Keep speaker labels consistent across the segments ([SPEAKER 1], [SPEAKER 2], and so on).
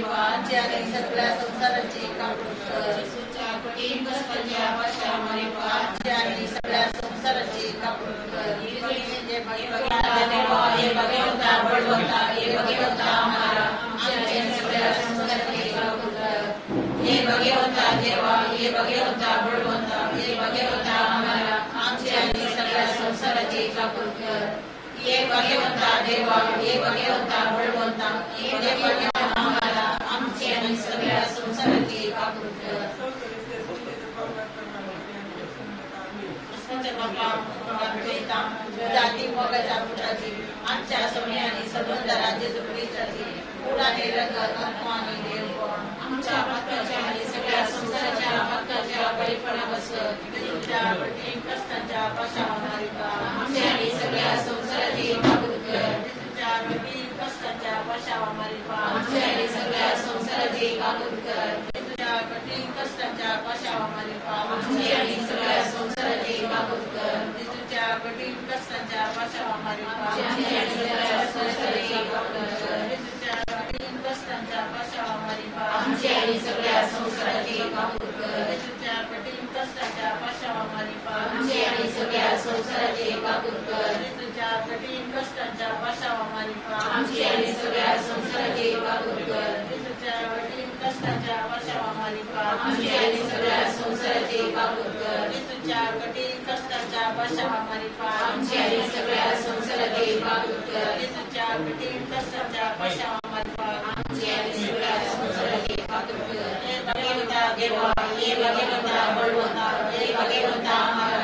[SPEAKER 1] देवा आमची आणि सगळ्या संसाराची कापड कर येशूच्या कठीण कष्टाच्या भाषा मारी आमची आणि सगळ्या संसाराची कापड कर ये भगवंता देवा ये भगवंता बळवंता ये भगवंता आम्हाला आमची आणि सगळ्या संसाराची कापड कर ये भगवंता। देवा आणि सगळ्या संसाराची कापड जाती मगाच्या पुत्राची आमच्या सोने आणि संबंध राज्य जुकडीची पुराने रंग आत्मा आणि देव आमच्या हक्काच्या आणि सगळ्या संसाराच्या हक्काच्या बळीपणा बसत तुमच्या कष्टाच्या पाशा मारिका आमच्या आणि सगळ्या संसाराची काबूल कर तुमच्या कठीण कष्टाच्या पाशा मारिका सगळ्या संसाराची काबूल कर तुझ्या कठीण कष्टाच्या पाशा मारिका आमची आणि सगळ्या संसाराची काबूल कर तुझ्या कठीण कष्टाच्या पाशा मारिका आमची आणि सगळ्या संसाराची काबूल कर तुझ्या कठीण कष्टाच्या पाशा मारिका आमची आणि सगळ्या संसाराची काबूल कर तुझ्या कठीण कष्टाच्या पाशा मारिका आमची आणि सगळ्या संसाराची काबूल कर. तुझ्या कठीण कष्टाच्या पाशा मारिका आमची आणि सगळ्या संसाराची काबूल कर तुझ्या कठीण कष्टाच्या पाशा मारिका आमची आणि सगळ्या संसाराची काबूल कर तुझ्या कठीण कष्टाच्या पाशा मारिका आमची आणि सगळ्या संसाराची काबूल कर तुझ्या कठीण कष्टाच्या पाशा मारिका आमची आणि सगळ्या संसाराची काबूल कर हे भगवंता देवा हे भगवंता बळवंता हे भगवंता आम्हाला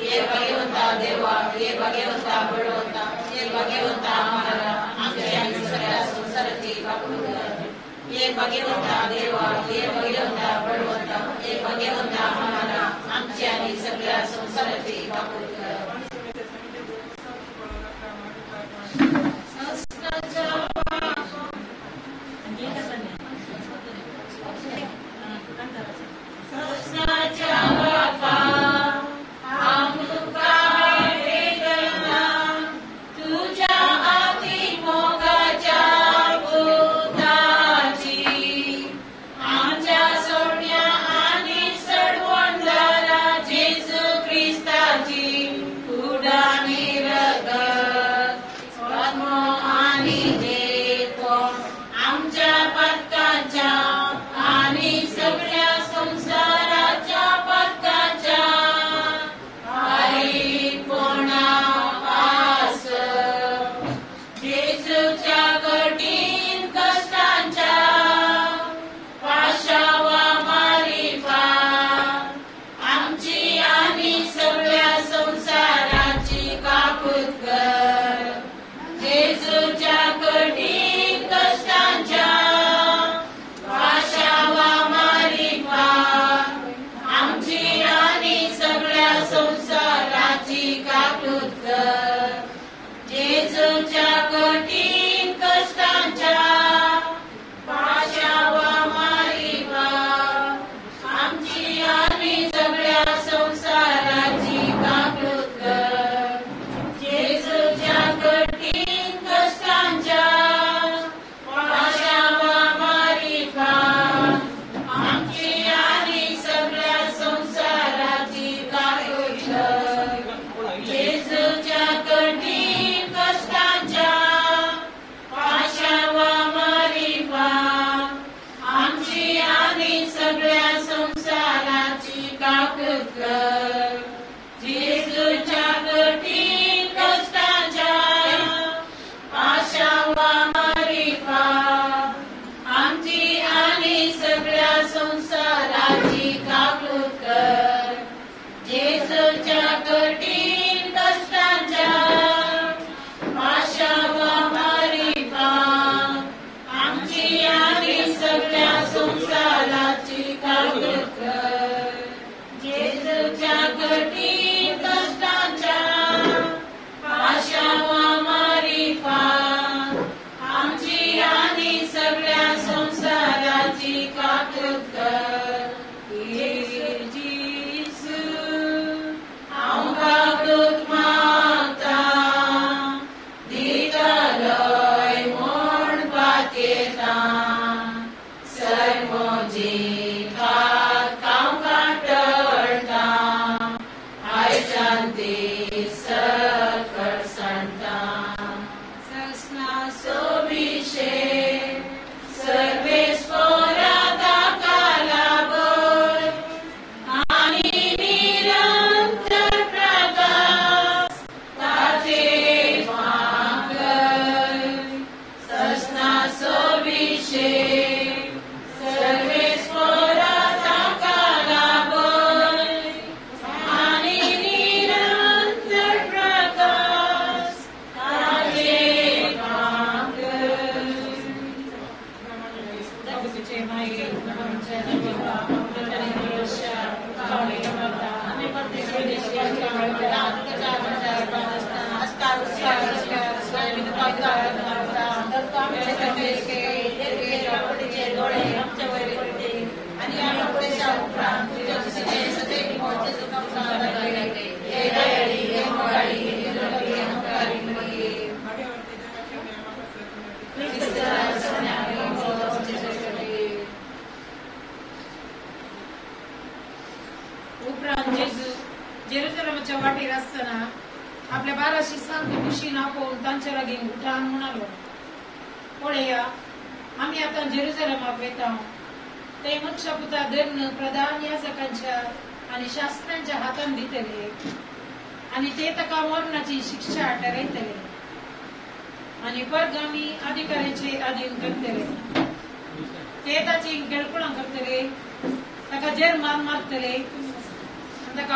[SPEAKER 1] हे भगवंता देवा हे भगवंता बळवंता हे भगवंता आम्हाला आमची आणि सगळ्या संसाराची काबूल हे भगवंता देवा हे भगवंता बळवंता हे भगवंता आम्हाला आमची आणि सगळ्या संसाराची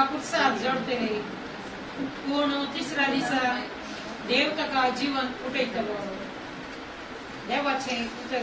[SPEAKER 2] ठाकूर साथ जोडते रे कोण तिसरा दिसा देव तका जीवन उठयतलो देवाचे उतर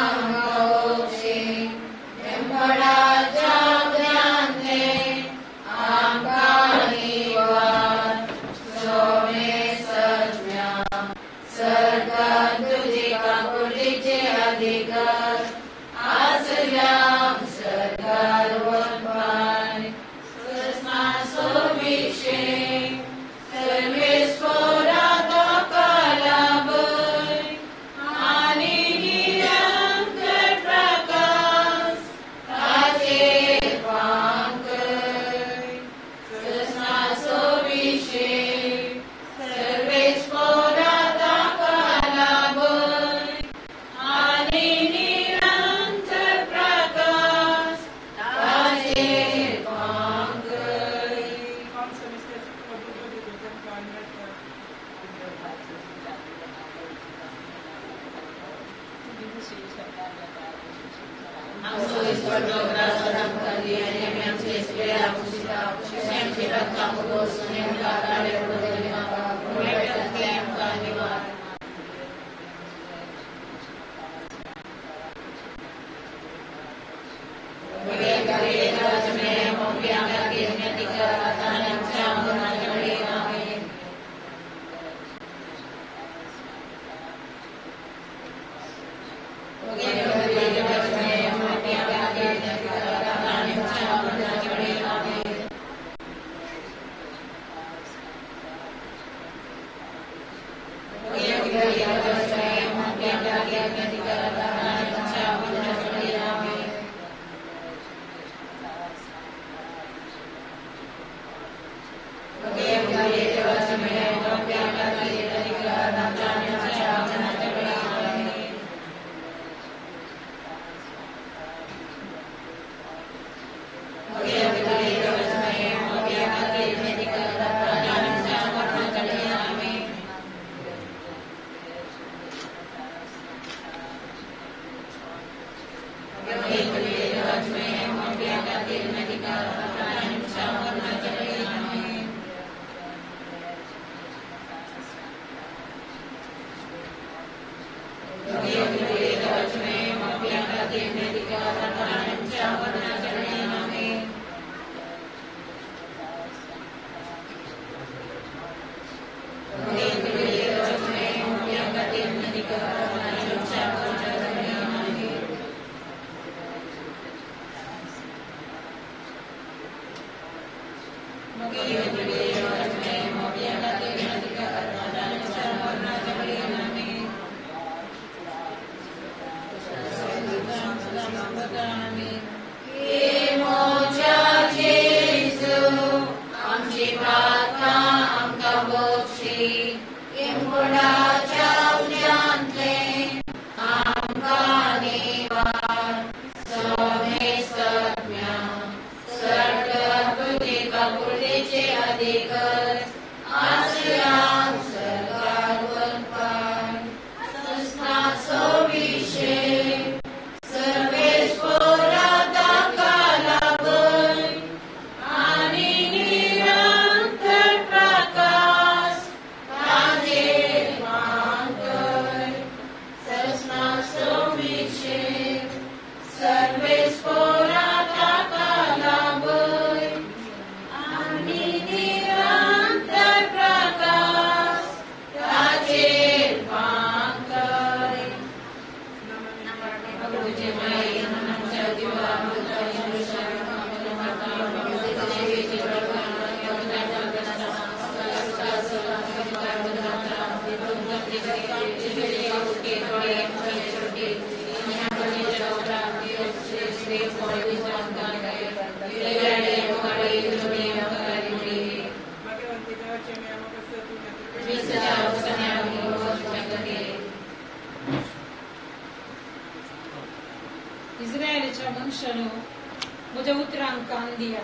[SPEAKER 3] इस्रायलच्या मुझ म्हज्या कान दिया।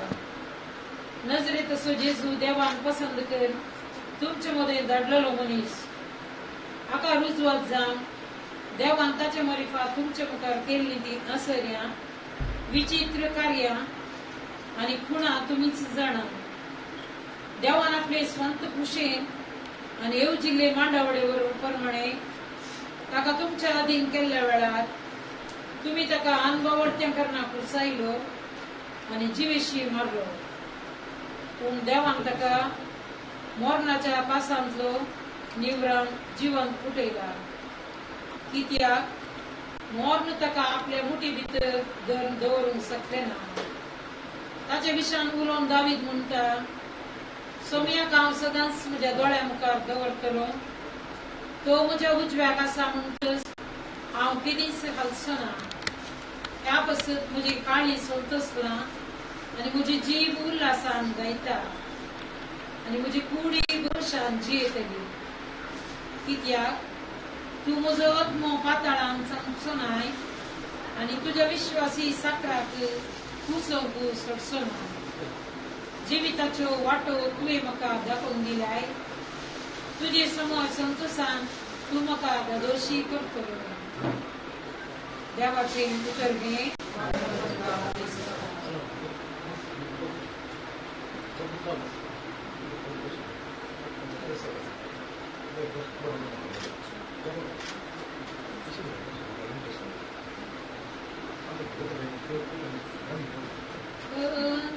[SPEAKER 3] नजरे तसो जेजू देवान पसंद कर। तुमचे मध्ये धाडलेलो मनीस हाका रुजवत जावन देवान ताचे मरिफा तुमचे मुखार केल्ली ती असर्या। विचित्र कार्या आणि खुणा तुम्हीच जाणा। देवान आपले स्वंत कुशेन आणि येवजिल्ले मांडावडेवर प्रमाणे। ताका तुमच्या अधीन केल्ल्या वेळार तुम्ही ताका अनुभवडतें करनाक उसायलो आणि जिवेशी मारलो. पूण देवान ताका मोरणाच्या पासांतलो निवरण जिवंत उठयला कित्याक मोर्न ताका आपल्या मुठी भितर धरून दवरूंक शकले ना. ताचे विशयान उलोवन दावीद म्हणटा सोमयाक हांव सदांच म्हज्या दोळ्या मुखार दवरतलो तो म्हज्या उजव्याक आसा म्हणटच हांव कितेंच हालचो ना ह्या पसत म्हजी काळी सोलतसला आनी म्हजी जीब उल्हासान गायता आनी म्हजी कुडी गोशान जियेतली कित्याक तूं म्हजो आत्मो पाताळान सांगचो नाय आनी तुज्या विश्वासी साकराक कुसोवंक सोडचो नाय जिविताच्यो वाटो तुवें म्हाका दाखोवन दिलाय. तुजे समोर संतोषान तूं म्हाका दोशी करतलो देवाचे उतर घे
[SPEAKER 4] ठाकुर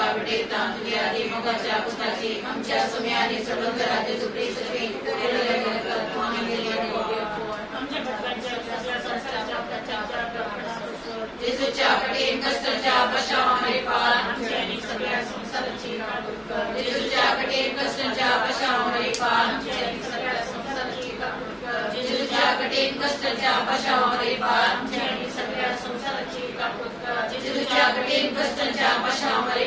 [SPEAKER 5] काविटे तांदुली आदी
[SPEAKER 1] मोगाच्या कुताची आमच्या सुमे आणि स्वतंत्र राज्य सुप्री सचिव जेजूच्या कडे कष्टाच्या पशावामध्ये पाळ आमच्या आणि सगळ्या संसाराची जेजूच्या कडे कष्टाच्या पशावामध्ये पाळ आमच्या आणि सगळ्या संसाराची जेजूच्या कडे कष्टाच्या पशावामध्ये पाळ आमच्या आणि सगळ्या संसाराची जेजूच्या कडे कष्टाच्या पशावामध्ये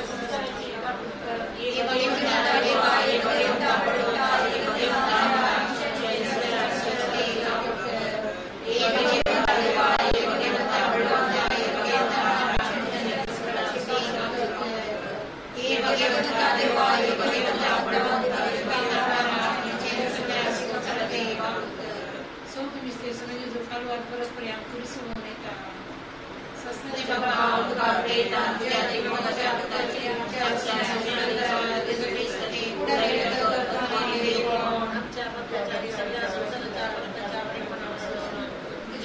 [SPEAKER 1] Sasnadi Baba, Baba, Baba, Baba, Baba, Baba, Baba, Baba, Baba,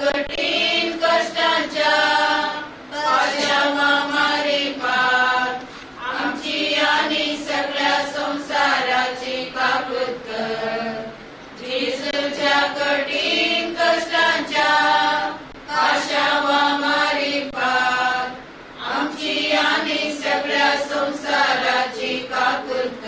[SPEAKER 1] कठीण कष्टांच्या
[SPEAKER 4] पाशावा मारी पार. आमची आणि सगळ्या संसाराची काकुत कर कठीण कष्टांच्या पाशावा मारी पार. आमची आणि सगळ्या संसाराची काकुत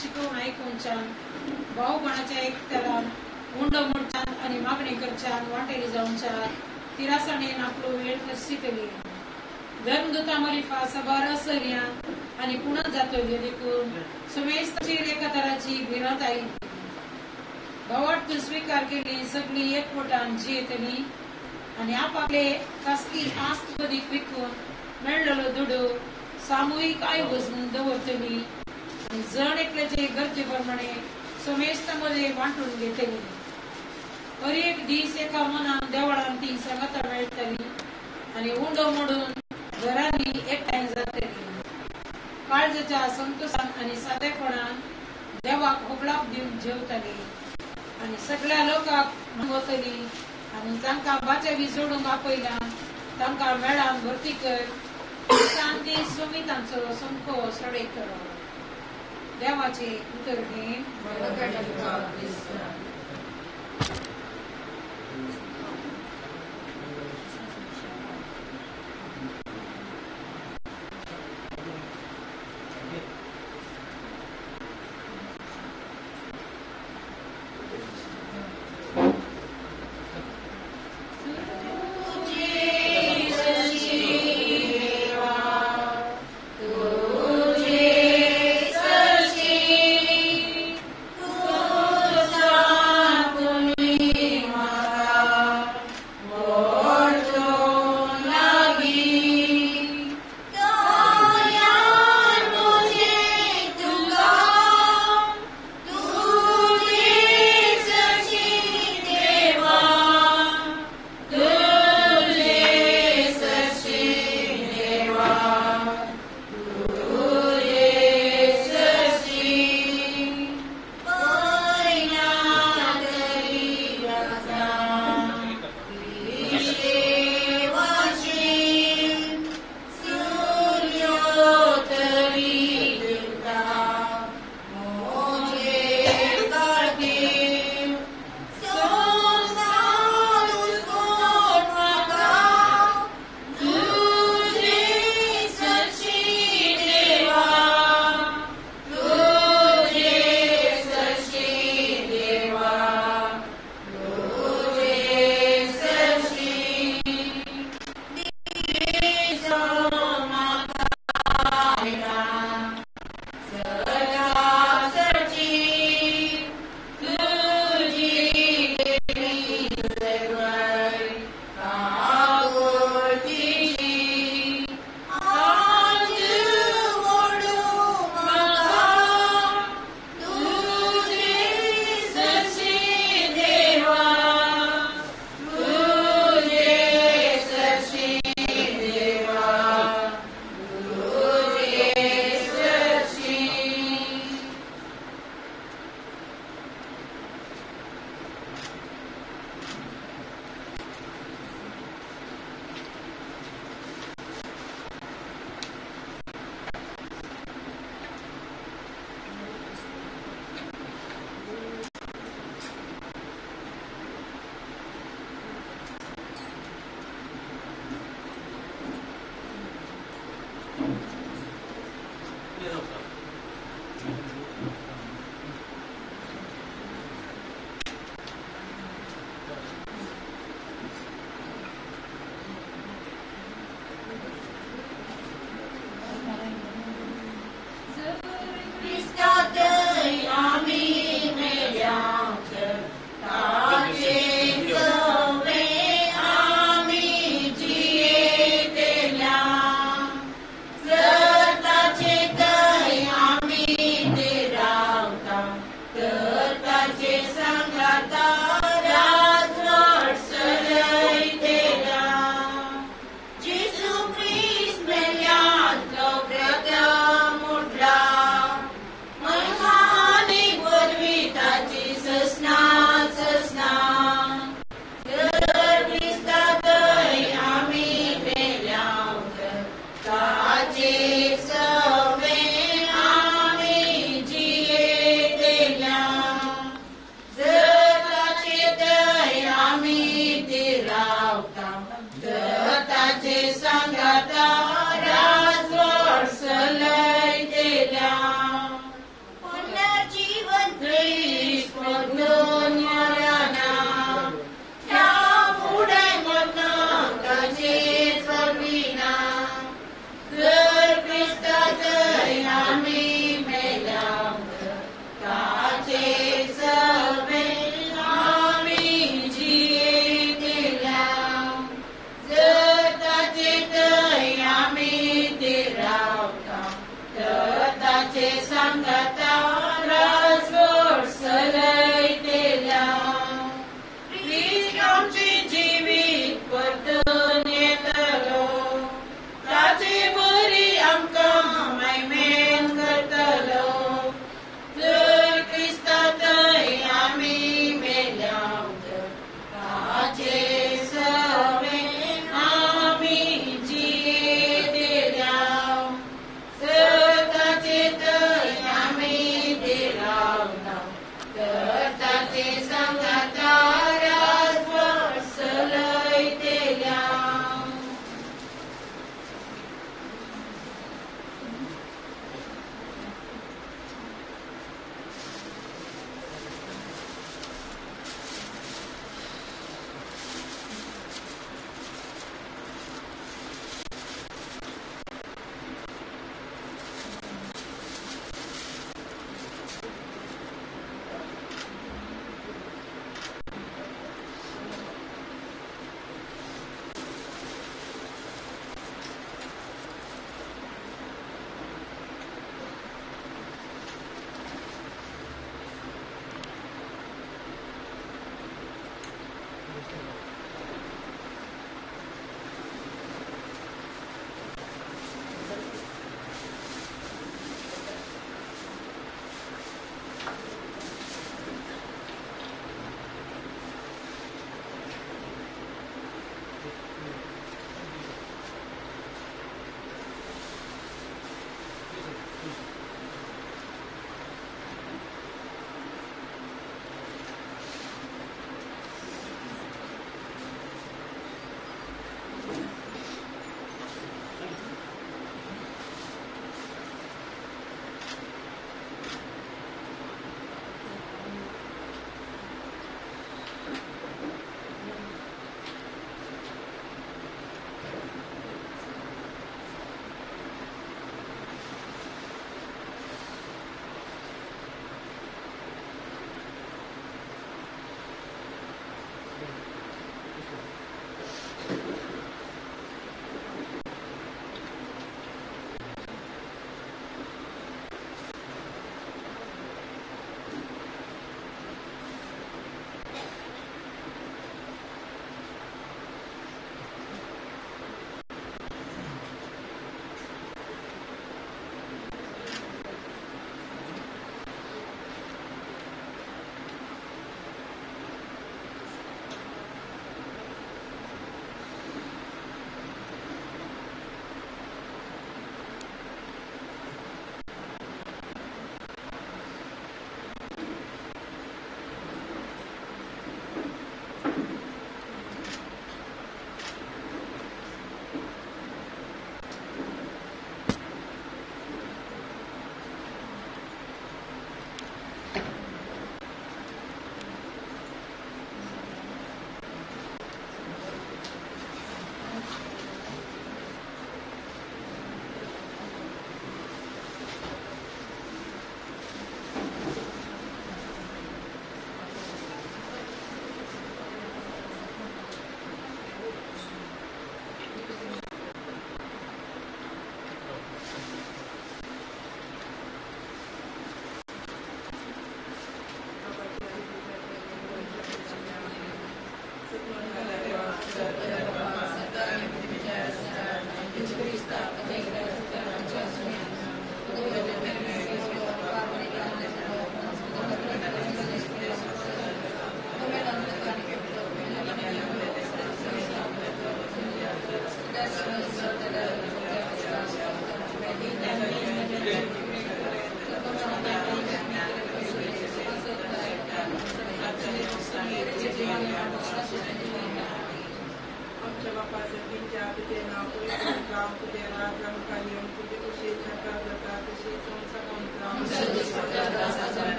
[SPEAKER 6] शिकवून शिकवण भाऊपणाच्या एकट्याला उंड मोडच्यान आणि मागणी करच्यान वाटेली जाऊन छान तिरासाने आपलो वेळ कशी केली. धर्मदूता मरिफा सभार असल्या आणि पुन्हा जातली देखून. सुमेस्ताचेर एका तराची भिरात आई भावाट स्वीकार केली सगळी एकवटान जियेतली आणि आपापले खासगी आस्त कधीक विकून मेळलेलो दुडो. सामूहिक आयोजन दवरतली जण एकल्याचे गरजेप्रमाणे समेस्तमध्ये वांटून घेतली हर एक दीस एका मनान देवळान ती संगता मेळटली आणि उंडो मोडून घरांनी एकठांय जातली काळजाच्या संतोषान आणि साधेपणान देवाक होबळाप दिवन जेवतली आणि सगळ्या लोकांक मंगवतली आणि जांकां बाचेवी जोडूंक आपयला तांकां मेळान भरती कर. शांती सुमितांचो संको सडे करप घे
[SPEAKER 4] तुझे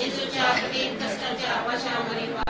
[SPEAKER 7] Yesu cha kudin kasar
[SPEAKER 1] jawa shamari ba.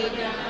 [SPEAKER 1] Abraham.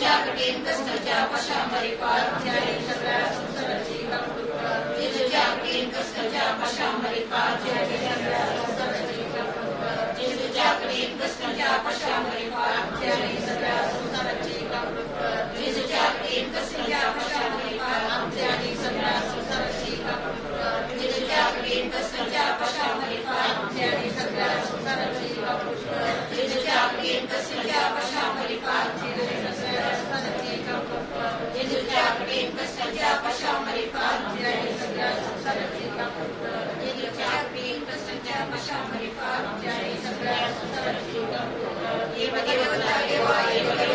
[SPEAKER 1] कर कठीण कष्टाच्या कशामध्ये पार सगळ्या संसाराची कापडूत कर कठीण कष्टाच्या कशामध्ये पार सगळ्या संसाराची कठीण कष्टाच्या पार सगळ्या संसाराची कठीण कष्टाच्या कशामध्ये पार आमचे आणि सगळ्या संसाराची कापडूत कर जेजूच्या कठीण कष्टाच्या कशामध्ये पार आमचे आणि सगळ्या संसाराची कापडूत कर जेजूच्या कठीण कष्टाच्या कशामध्ये पार सगळ्या संसाराची कापडूत कर जेजूच्या कठीण कष्टाच्या कशामध्ये पार सगळ्या संसाराची कापडूत सगळ्या संसाराची देवदेवता देवा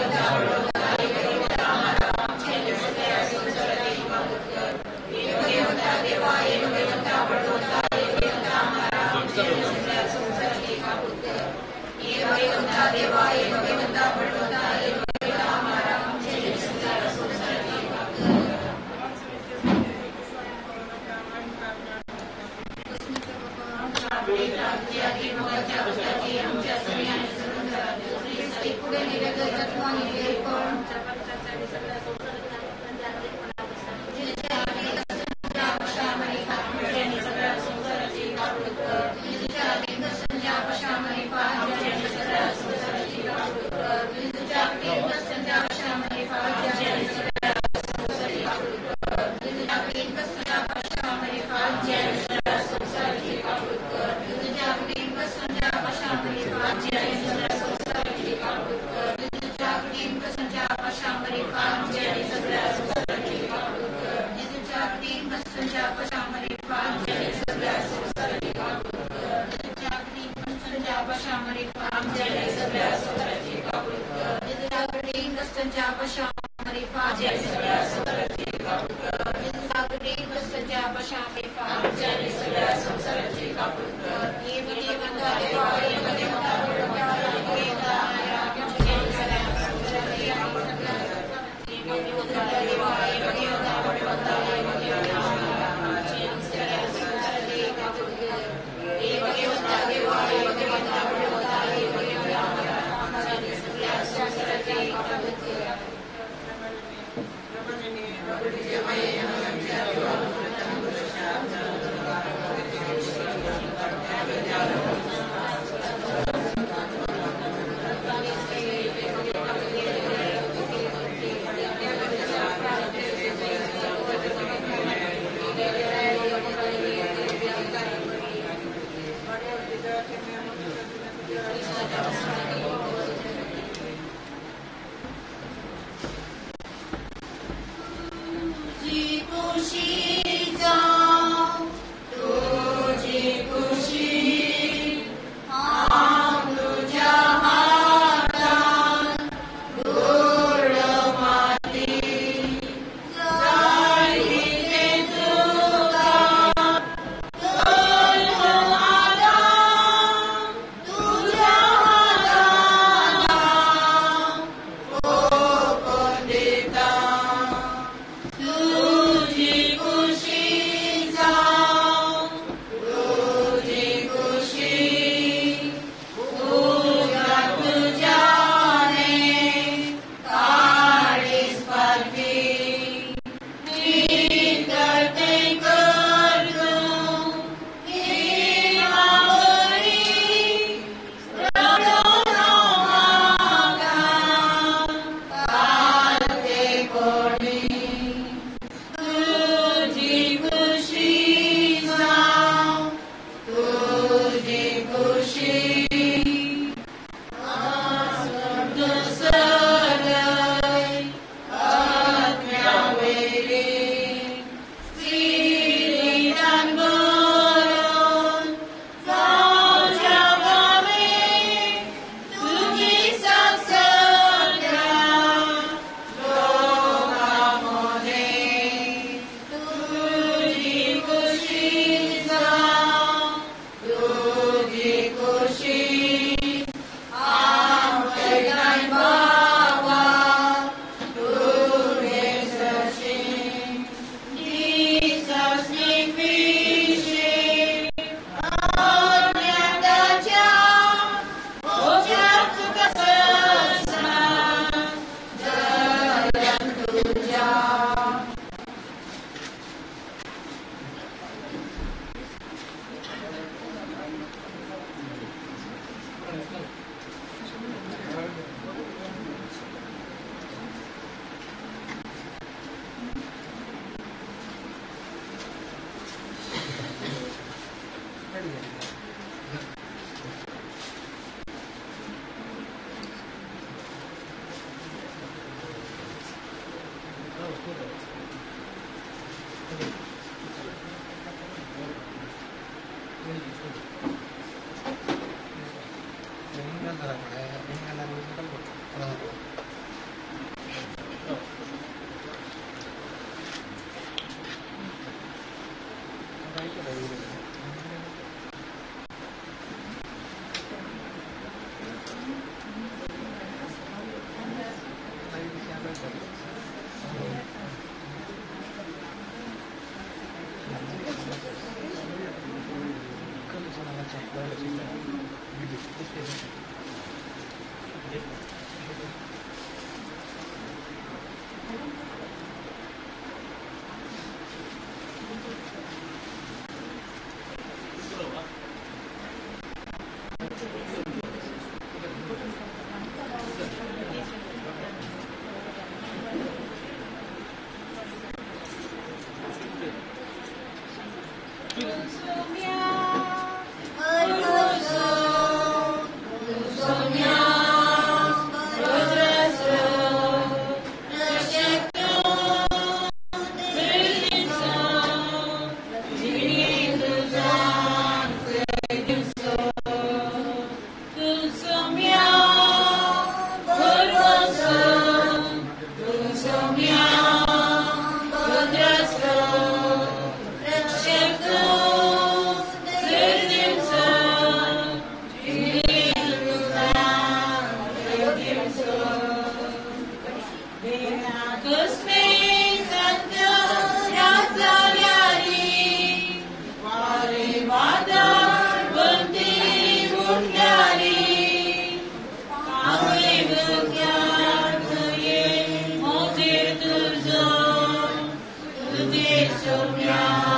[SPEAKER 4] तुझे सोम्या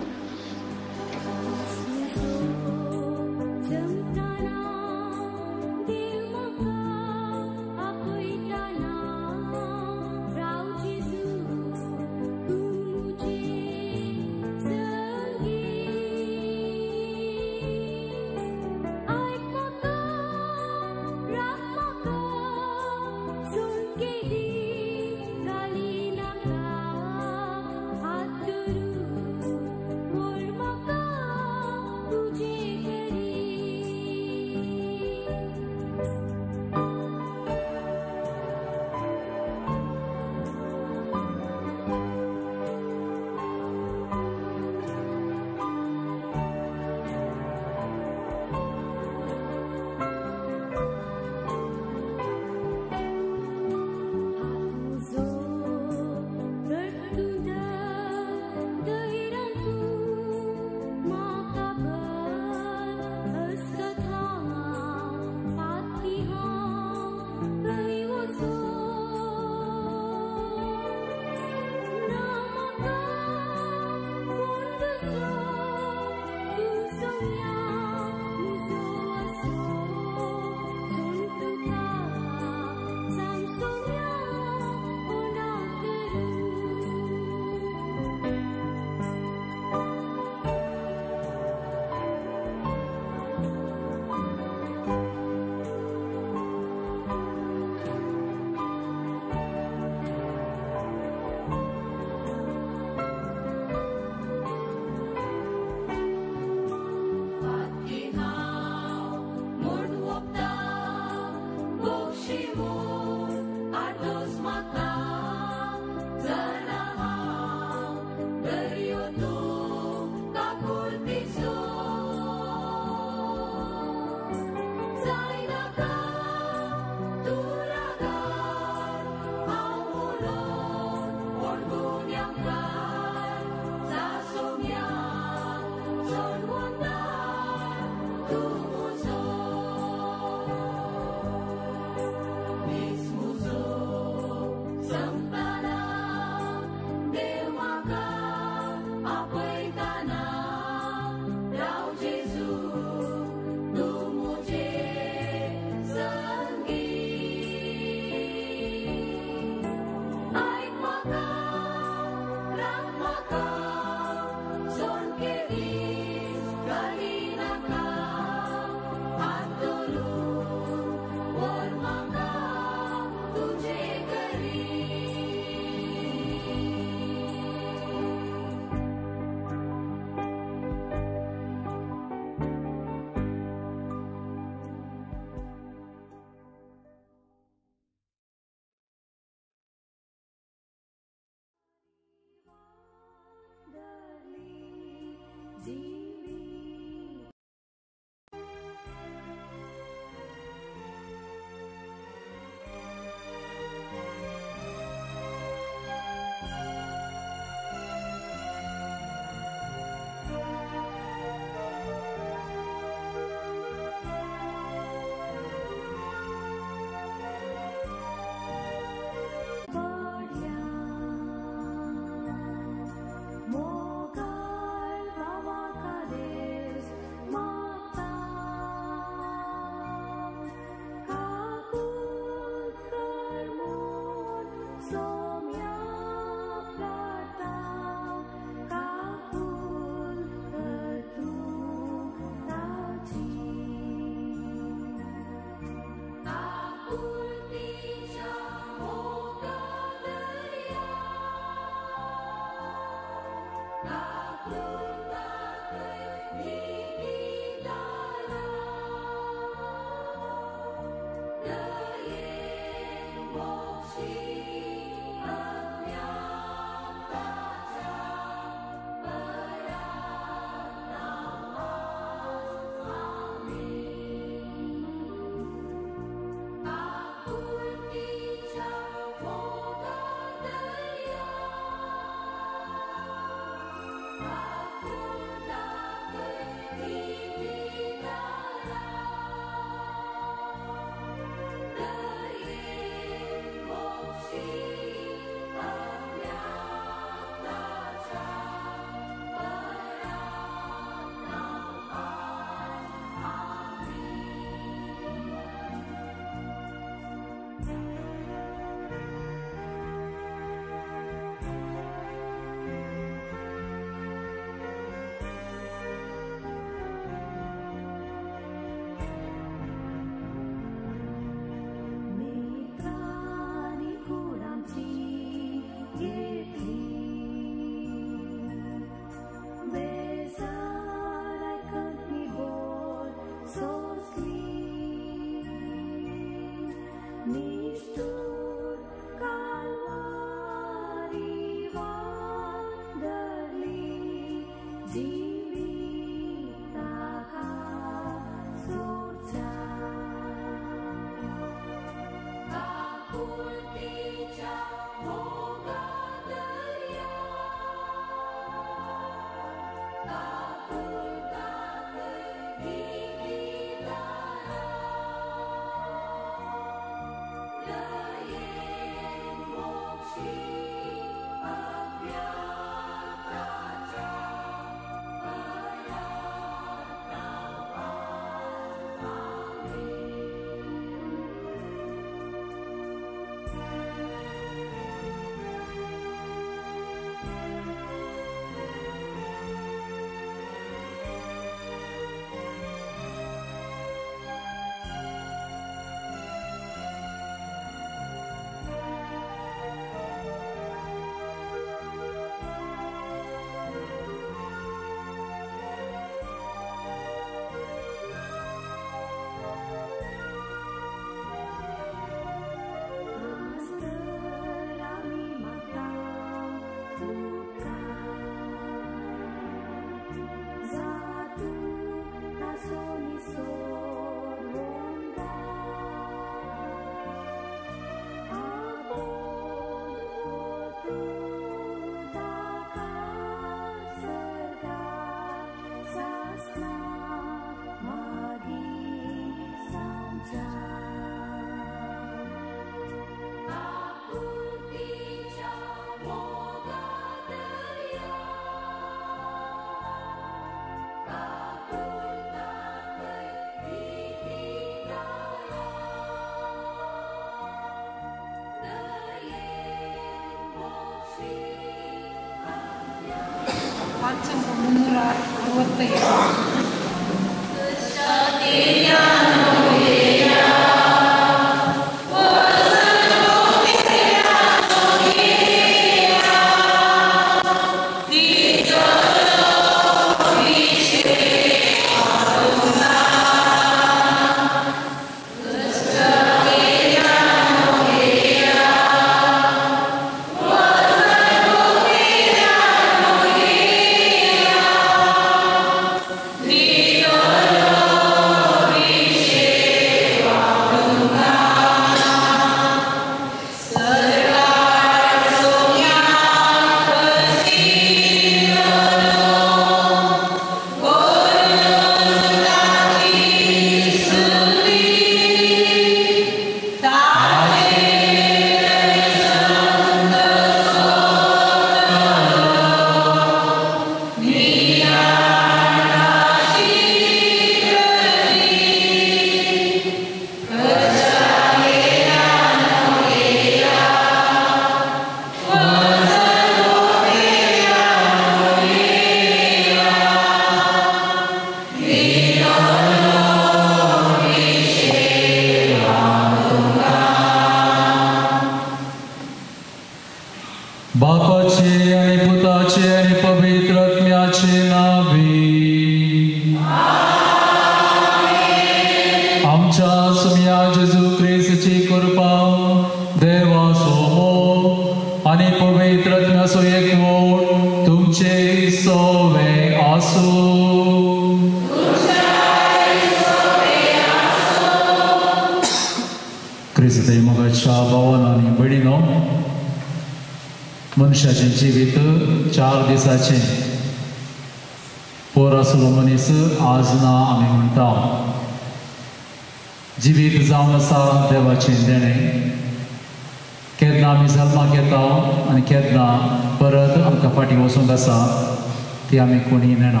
[SPEAKER 4] ती
[SPEAKER 8] आमी
[SPEAKER 9] कोणी नेना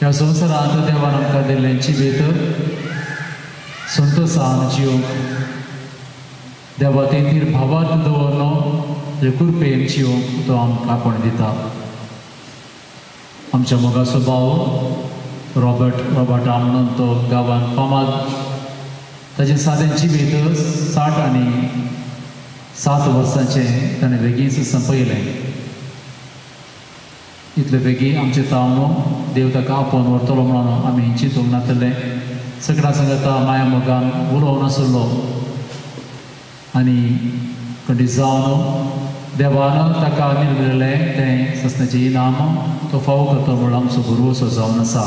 [SPEAKER 9] ह्या संवसारांत देवान आमकां दिल्लें जिवीत संतोशान जिवंक देवा तेंतीर भावार्थ दवरलो. जे कृपेन जिवंक तो आमकां कोण दिता? आमच्या मोगाचो भाव रॉबर्ट रॉबर्टा म्हणून तो गांवांत फामाद ताचे सादें जिवीत साठ आनी सात वर्सांचें ताणें बेगीन संपयलें. इतले बेगीन आमचें तावनो देव ताका आपोवन व्हरतलो म्हणून आमी चिंतूंक नासले सगळ्या सांगता माया मोगान उलोवं नासलो आनी कधी जावन देवान ताका निर्मिल्लें तें सस्नाचें इनाम तो फावो करता म्हणून आमचो गुरू असो जावन आसा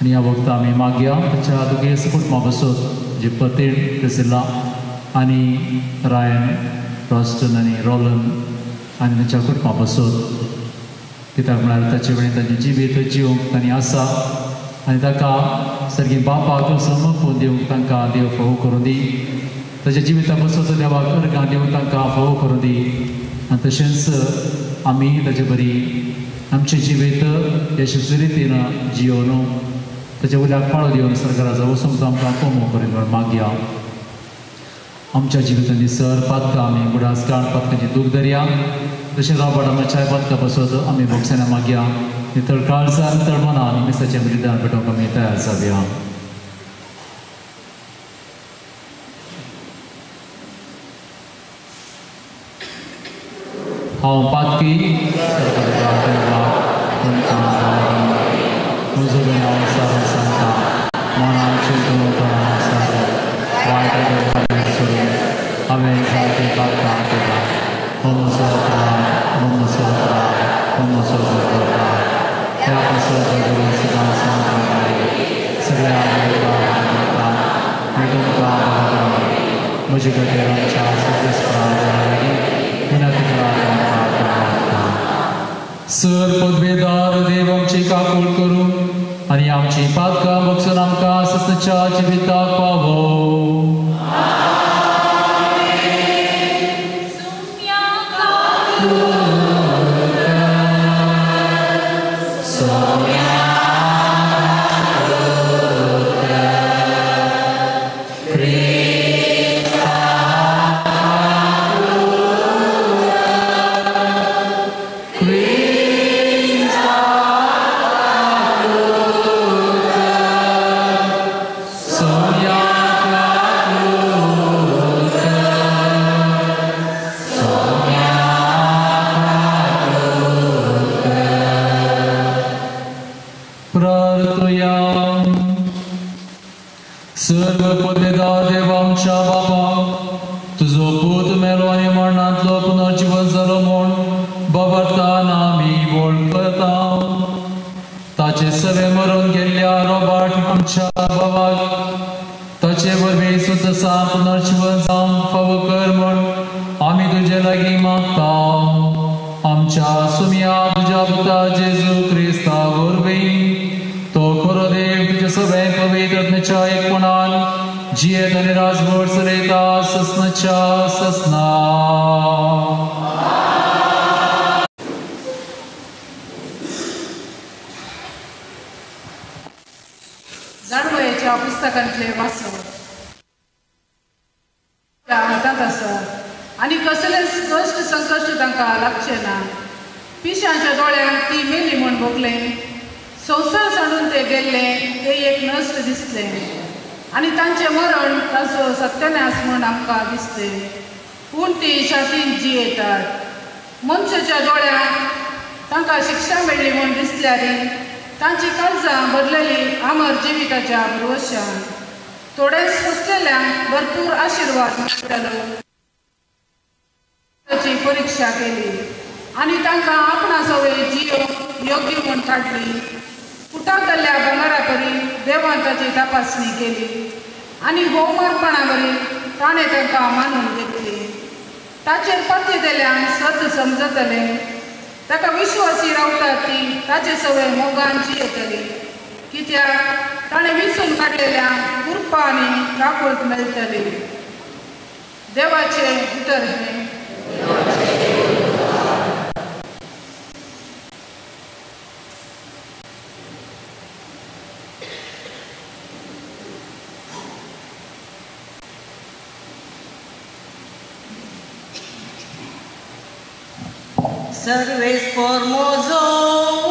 [SPEAKER 9] आनी ह्या वखदां आमी मागया ताच्या तुगे सपोर्ट बसत जे पतेड प्रिसिल्ला आनी रायन रॉस्टन आनी रॉलन आनी ताच्या कुटुंबा बसत कित्याक म्हळ्यार ताचे कडेन ताची जिबेत जिवंक तांणी आसा. आनी ताका सारकी बापाक समर्पण दिवंक तांकां देव फावो करूं दी. ताच्या जिविता बसोचो देवाक अर्गां दिवंक तांकां फावो करूं दी. आनी तशेंच आमी ताचे बरी आमचे जिवेत यशस्वी रितीन जियोन ताच्या वयल्याक पाळो दिवन सरकाराचो वचूंक आमकां कोमो करून म्हणून मागया. आमच्या जिवितांनी सर पातकां आमी बुडास काण पातकांची दूख धरया. तशें बडामाच्या पातकां बसत आमी भोगसाना मागया नितळ काळजा नितळ मना. आनी मिसाचें बलिदान पेटोवंक आमी तयार जावया हांव पातकी म्हजो हांव सांगता मनान सांगता वायट हांवें केलां होम सोत्रा होम सोत्रा होम सोत्रा त्या पासून सगळें सदां सांगता सगळ्या लोकांक मी तुमकां भागता म्हजे खातीर आमच्या सदस्या सर पदवेदार देव आमची काकूळ करूं आनी आमची पातकां बक्षून आमकां सस्तच्या जिविताक पावो
[SPEAKER 10] पुस्तकांतले वाचन हातांत आसा आनी कसलेच कश्ट संकश्ट तांकां लागचे ना. पिशांच्या दोळ्यांक ती मेली म्हूण भोगले. संवसार सोडून ते गेल्ले ते एक नश्ट दिसले. आनी तांचें मरण ताचो सत्यानास म्हूण आमकां दिसले पूण ती शातीन जियेतात मनशाच्या दोळ्यांक तांकां शिक्षा मेळ्ळी म्हूण दिसल्यारी. तांची काळजां बदलली अमर जिविताच्या भरवशान. थोडेच फसलेल्यांक भरपूर आशिर्वाद मेळटलो ताची परीक्षा केली. आनी तांकां आपणा सवय जियो योग्य म्हूण काडली फुटाक जाल्ल्या भांगारा परी देवान ताची तपासणी केली. आनी होमारपणा बरी ताणें तांकां मानून घेतली. ताचेर पत्ते दिल्यांक सत समजतले. ताका विश्वासी रावता ती ताचे सवय मोगांची येतली कित्याक ताणें विसून काडलेल्या कुरपा आनी काकुळत मेळटली देवाचे उतर हे.
[SPEAKER 4] सर्वेस formoso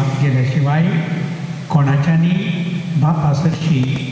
[SPEAKER 11] भाग गेल्याशिवाय कोणाच्यानी बापासरशी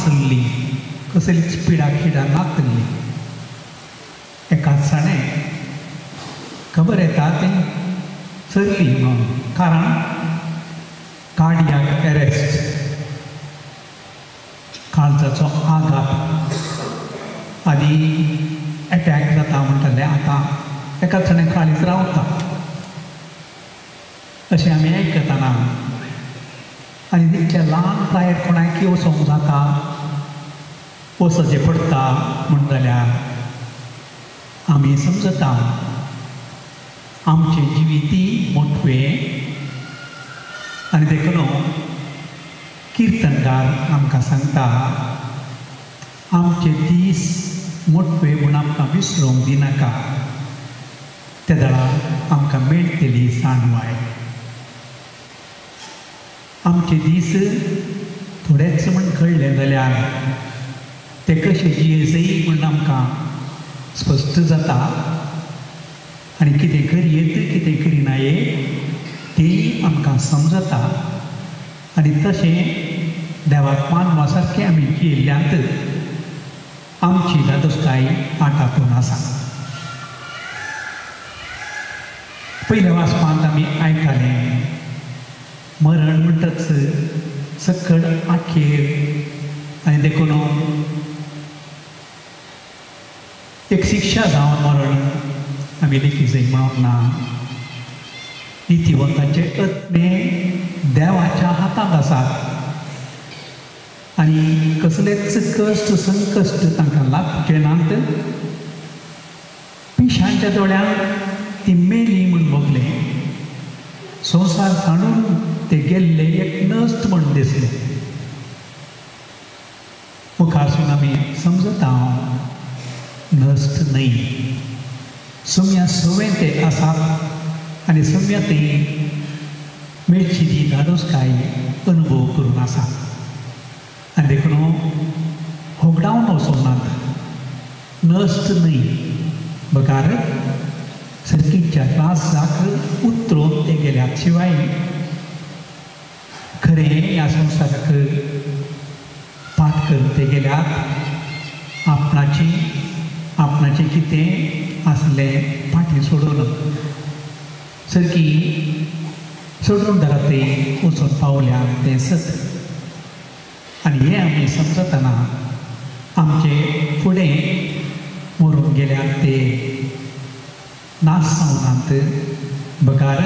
[SPEAKER 11] नाचल्ली कसलीच पिडा खिडा नाचल्ली एका सणें खबर येता तें चल्ली म्हणून कारण कार्डियाक एरेस्ट काळजाचो आघात. आदी एटॅक जाता म्हणटालें आतां एका सणें काळीज रावता. कोणाकी वचोंक नाका समझता पडटा म्हण मोटे आमी समजता आमचें जिविती दीस मोटवे विसरूं आमकां विसरूंक दिनाका. त्या दळान दीस थोडेच म्हण कळलें जाल्यार ते कशे म्हण आमकां स्पश्ट जाता. आनी कितें करयेत कितें करिनाये तेय आमकां समजता. आनी तशें देवाक मानवा सारकें आमी जियेल्ल्यांत आमची दादोसकाय आटापून आसा पयल्या वाचपांत आमी आयकलें मरण म्हणटच सकट आखेर आनी देखून एक शिक्षा जावन मरण. आमी लेखी जाय म्हणूंक ना नितिवंताचे अत्मे देवाच्या हातांत आसात आनी कसलेच कश्ट संकश्ट तांकां लागचे नात पिशांच्या दोळ्यांक ती मेली म्हूण बगलें संवसार हाडून ते एक नस्ट म्हण दिसले. मुखारसून आमी समजता हांव नस्ट न्हय सुम्या सवें ते आसात आनी सुम्या ती मेळची ती धाडोसकाय अनुभव करून आसा आनी देखून होगडावन वचोनात नस्ट न्हय बकार सर्कीच्या त्रासाक उतरोवन ते गेल्यात शिवाय खरें ह्या संवसाराक पाठ करते ते गेल्यात आपणाची आपणाचें कितें आसलें फाटीं सोडून सर्की सोडून दाराते वचून पावल्यात तें सत आनी हें आमी समजतना आमचे फुडें व्हरून गेल्यात ते जावनात बकार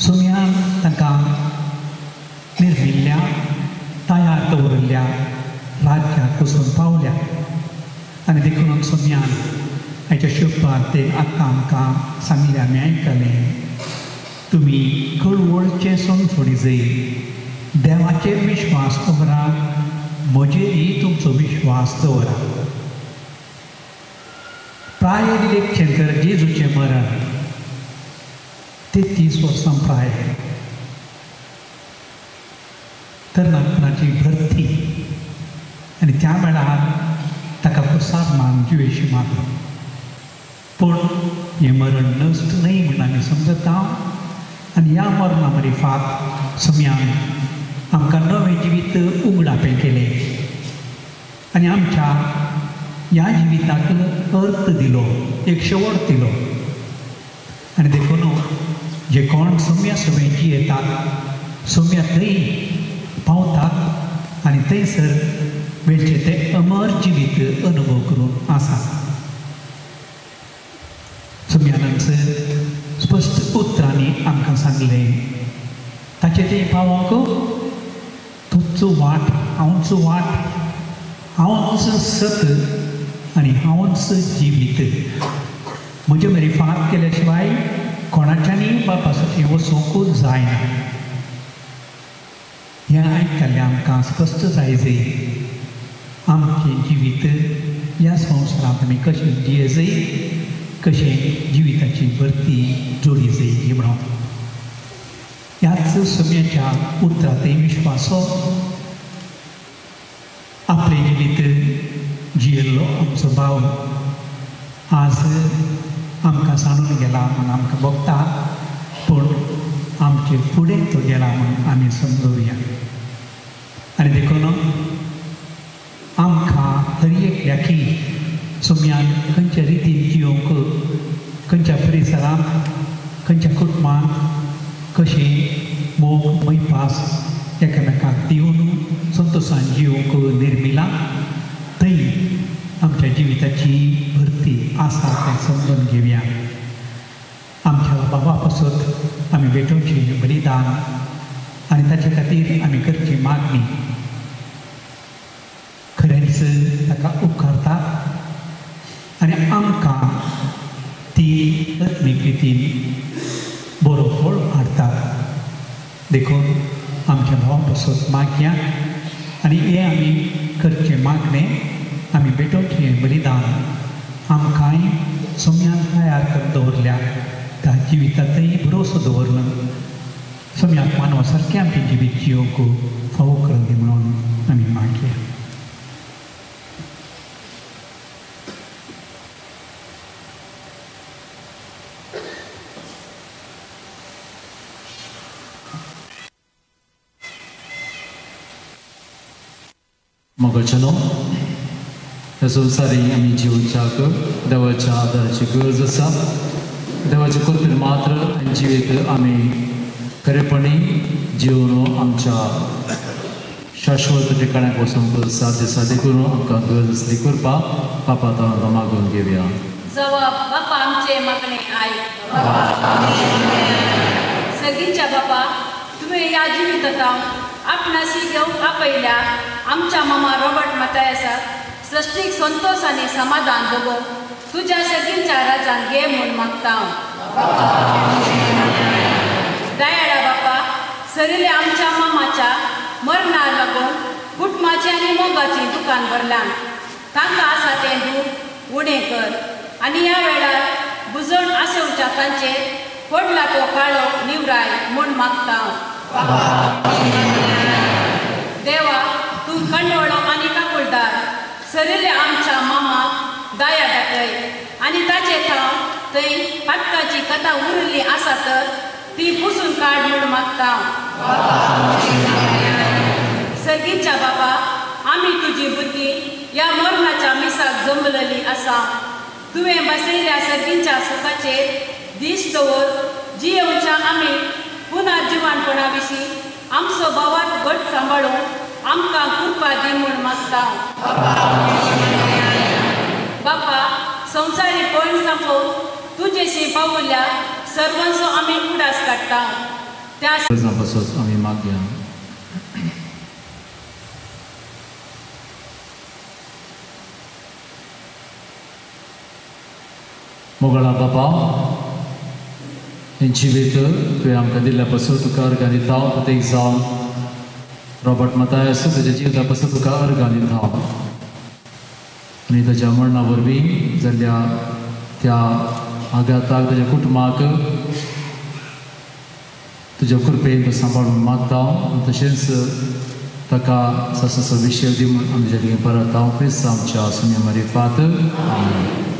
[SPEAKER 11] सुम्यान तांकां निर्मिल्ल्या तयार दवरिल्ल्या राज्याक वचून पावल्या. आनी देखून सोम्यान हाच्या शुभार ते आतां आमकां सांगलें आमी आयकलें तुमी कळवळचें सोन सोडी जाय देवाचेर विश्वास दवरा म्हजेरय तुमचो विश्वास दवरा प्राय विवेकचंद्र जेजूचें मरण. तेत्तीस वर्सां प्राय तरणाटणाची भरती आनी त्या वेळार ताका प्रसाद मान जिवेशी मारलो. पूण हें मरण नश्ट न्हय म्हण आमी समजता आनी ह्या मरणा मरिफात सम्यान आमकां नवें जिवीत उगडापें केलें. आनी आमच्या ह्या जिविताक अर्थ दिलो एक शेवट दिलो. आनी देखून जे कोण सम्या सभेची येतात सम्या थंय पावतात आनी थंयसर वेळचे ते अमर जिवीत अनुभव करून आसा. सम्यानंद स्पश्ट उतरांनी आमकां सांगलें ताचे ते पावोंक तुजो वाट हांवचो वाट हांवच सत आनी हांवच जिवीत. म्हजे मेरी फार केल्या शिवाय कोणाच्यानी बापासाठी वचोंकूच जायना. हें जाय जाय आमचें जिवीत ह्या संवसारांत आमी कशें जिये जाय कशें जिविताची भरती जोडी जाय म्हणून ह्याच सम्याच्या उतरांतय विश्वासो, आपलें जिवीत भाव आज आमकां सांडून गेला म्हूण आमकां बगता पूण आमचे फुडें तो गेला म्हणून आमी समजोवया आनी देखून आमकां एक व्याखी सुम्यान खंयच्या रितीन जिवंक खंयच्या परिसरांत खंयच्या कुटुंबांत कशी मोग मैपास एकामेकाक दिवन संतोशान जिवंक निर्मिला थंय आमच्या जिविताची भरती आसा तें समजून घेवया बाबा पासत आमी बलिदान आनी ताचे खातीर आमी खरेंच ताका उपकारता आनी आमकां ती आत्मीक रितीन बरो फळ हाडटात देखून आमच्या भावा मागया आनी बलिदान आमकांय तयार करून दवरल्या. त्या जिवितांतय भरोसो दवरलं सोम्याक मानवा सारकें आमचें जिवीत जियोवंक फावो करून दी म्हणून आमी मागया
[SPEAKER 9] मोगाचनो ह्या संवसारी आमी जिवच्याक देवाच्या आदाराची गरज आसा देवाचे कृपेन मात्र आनी एक आमी खरेपणी जिवन आमच्या शाश्वत ठिकाण्याक वचूंक साध्य साध्य करून आमकां गरज असली करपा तो आमकां मागून घेवया
[SPEAKER 12] जवाब बापा आमचे मागणे आयक सगळींच्या बापा तुवें या जिवितांत आपणासी घेवंक आपयल्या आमच्या मामा रॉबर्ट आसा सृष्टीक संतोष आनी समाधान दोगो तुज्या सगळी राजान घे म्हूण मागता हांव दयाळा बापा सरिले आमच्या मामाच्या मरणा लागून कुटुंबाची आनी मोगाची दुकान भरल्यान तांकां आसा तें दूख उणें कर. आनी ह्या वेळार बुजण आसवच्या तांचेर पडला तो काळो निवराय म्हूण मागता देवा तूं खंडोळो आनी काकुळदार सरिले आमच्या मामाक दया आणि आनी ताचे थाव थंय हक्काची कथा उरली आसा तर ती पुसून काड म्हूण मागता हांव. सर्गीच्या बाबा आमी तुजी बुद्धी ह्या मरणाच्या मिसाक जमलेली आसा तुवें बसयल्या सर्गींच्या सुखाचेर दीस दवर जियेवच्या आमी पुनर्जिवानपणा विशीं आमचो भावात घट सांबाळून आमकां कृपा दी म्हूण मागता संवसारी पयण सांपोवन तुजेशी पावल्या सर्वांचो आमी उडास काडटा त्या
[SPEAKER 9] गरजा पासून आमी मागया मोगळा बापा हें जिवीत तुवें आमकां दिल्ल्या पासून तुका अर्गां दिता प्रत्येक जावन रॉबर्ट मतायस तुज्या जिवता पासून तुका अर्गां दिता हांव आनी ताच्या मरणा वरवीं जाल्ल्या त्या आघाताक ताच्या कुटुंबाक तुज्या कृपेन तो सांबाळून मागता हांव तशेंच ताका ससा विशय दी म्हूण आमच्या ठिकाणी परत हांव क्रिस्त आमच्या सुम्या मारिफात आमेन.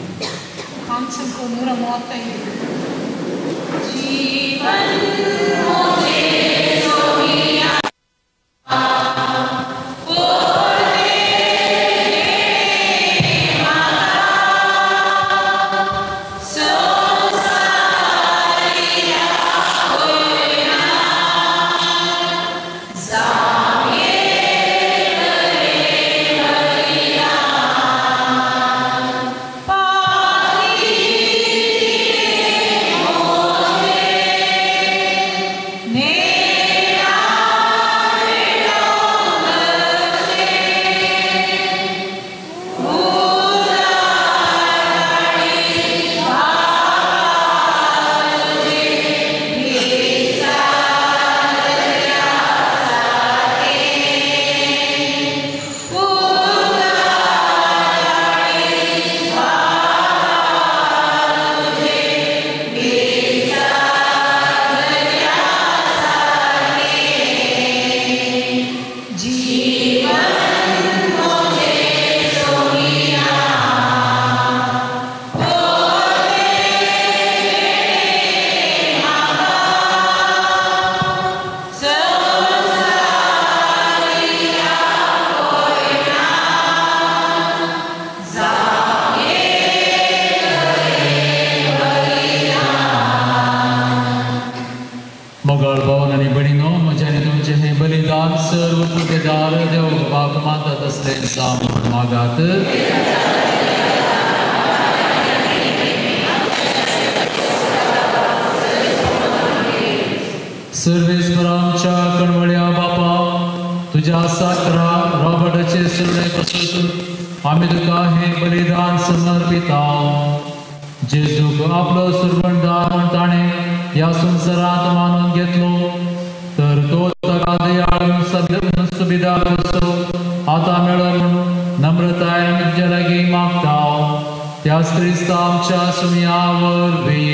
[SPEAKER 9] त्याच क्रिस्त आमच्या सुमया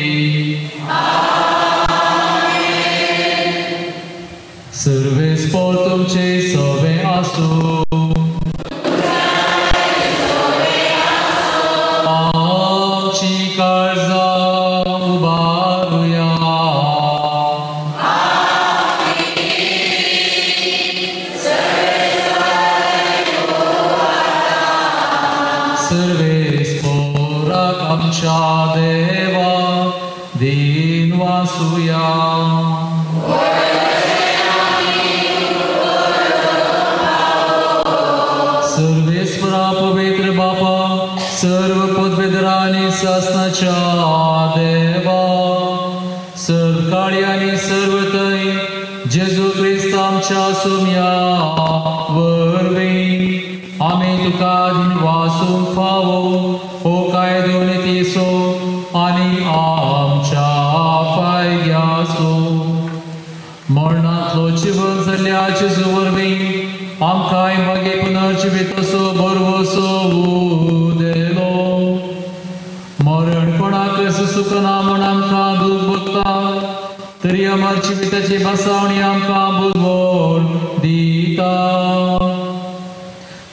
[SPEAKER 9] आमच्या जिविताची बसावणी आमकां बुजवण दिता.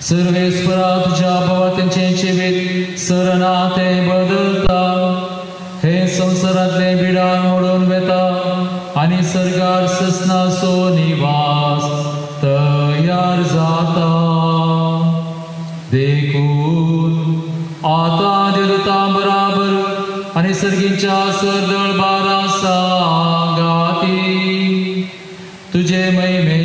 [SPEAKER 9] सर्वेस्परा तुझ्या भवात्यांचे जिवीत सरना ते बदलता. हे संसारातले बिडान मोडून वेता आणि सरकार ससना सो निवास तयार जाता. देखून आता दिलता बराबर आणि सर्गींच्या सरदळ तुझे महिमे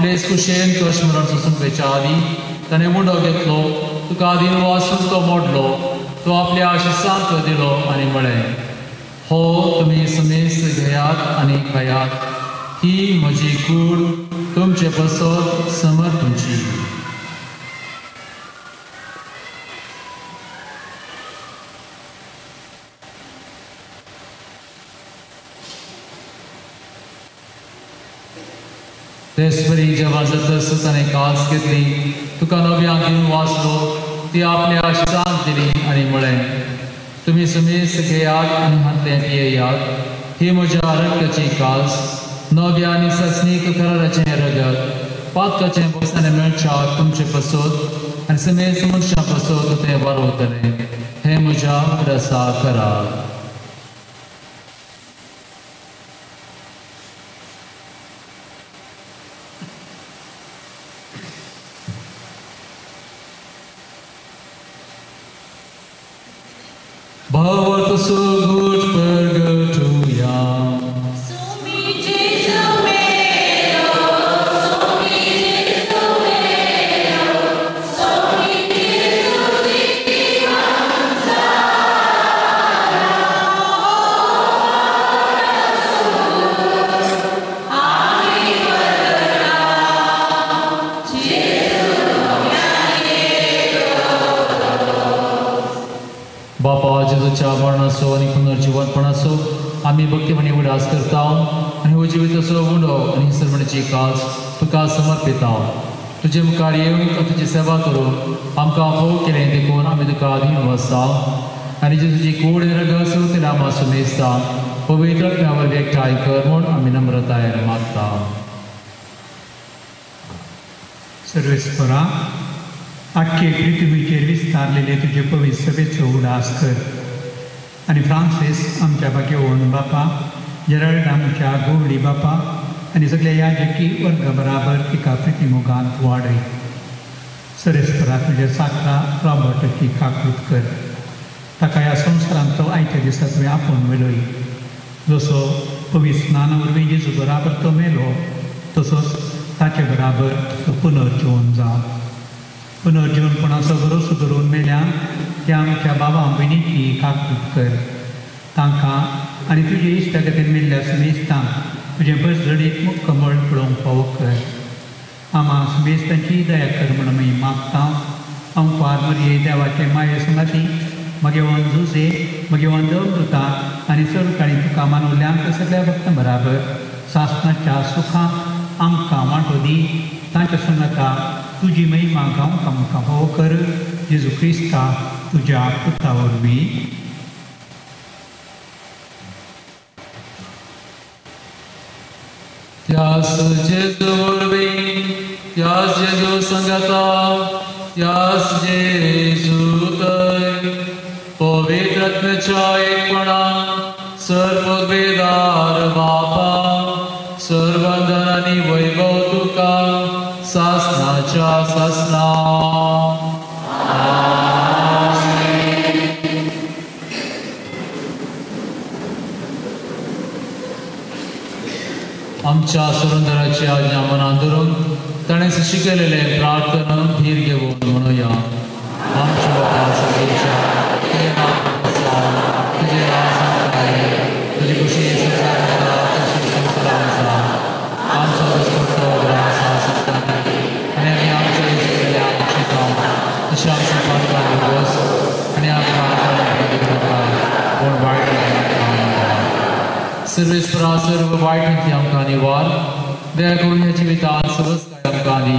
[SPEAKER 9] आपले कुशेन कश्मरण सुसंपेच्या आदी ताणें मुंडो घेतलो तुका आदीन वासून तो मोडलो तो आपल्या आशिसांत दिलो आनी म्हळें हो तुमी समेस घेयात आनी खयात ही म्हजी कूड तुमचे बसत समर तुमची जतस ताणें कास घेतली तुका नव्यान दिवन वाचलो ती आपल्या आशिसांत दिली आनी म्हळें तुमी समेस घेयात आनी हातलें पियेयात ही म्हज्या रक्ताची कास नव्या आनी ससनीक कराराचें रगत। पातकाचें बसताना मेळच्याक तुमचे पसोत आनी समेस मनशां पसोत तें वारोवतलें हें म्हज्या रसा करात तिला मासूं मेजता पवित्र आत्म्यावर व्यक्ताय कर म्हूण आमी नम्रतायेन मागता
[SPEAKER 11] सर्वेस्परा आख्खे पृथ्वीचेर विस्तारलेले तुजे पवित्र सभेचो उडास कर आनी फ्रांसीस आमच्या भाग्यवन बापा जेराल्ड आमच्या गोवडी बापा आनी सगळ्या याजकी वर्ग बराबर तिका प्रतिमुगांत वाडय सरेस्परा तुज्या साकरा रॉबर्टची काकूत कर ताका ह्या संवसारांत आयच्या दिसा तुवें आपोवन मेळय जसो पवित्र स्नाना वरवीं जेजू बराबर तो मेलो तसोच ताचे बराबर तो पुनर्जीवन जावं पुनर्जीवनपणाचो भरोसो धरून मेल्यान त्या आमच्या बाबा भयणीची काकूत कर तांकां आनी तुजे इश्टा खातीर मेल्ल्या सुमेस्तांक तुजें बसजडीत कमळ पळोवंक फावो कर आमा सुमेस्तांची दया कर म्हणून आमी मागता अंपार मरये देवाचे माये मागे जुजे मागे वन देवदुता आनी सरकाळी तुका मानवल्यांक सगळ्या भक्तां बराबर सासणाच्या सुखांत आमकां वांटो दी तांच्या संगता तुजी महिमा गावंक आमकां फावो कर जेजू क्रिस्ता तुज्या पुता वरवीं
[SPEAKER 9] त्यास जेजू वरवीं त्यास जेजू संगता त्यास जेजू एकपणा सर्व बापा सर्व धनानी वैभव तुका सासनाच्या सासना. आमच्या सुरंदराची आज्ञा मनात धरून ताणें शिकलेले प्रार्थना धीर घेऊन म्हणूया. आमच्या सर्वेस्परा सर्व वायटांतली आमकां निवार दया करून ह्या जिवितांत सगळंच काय आमकां दी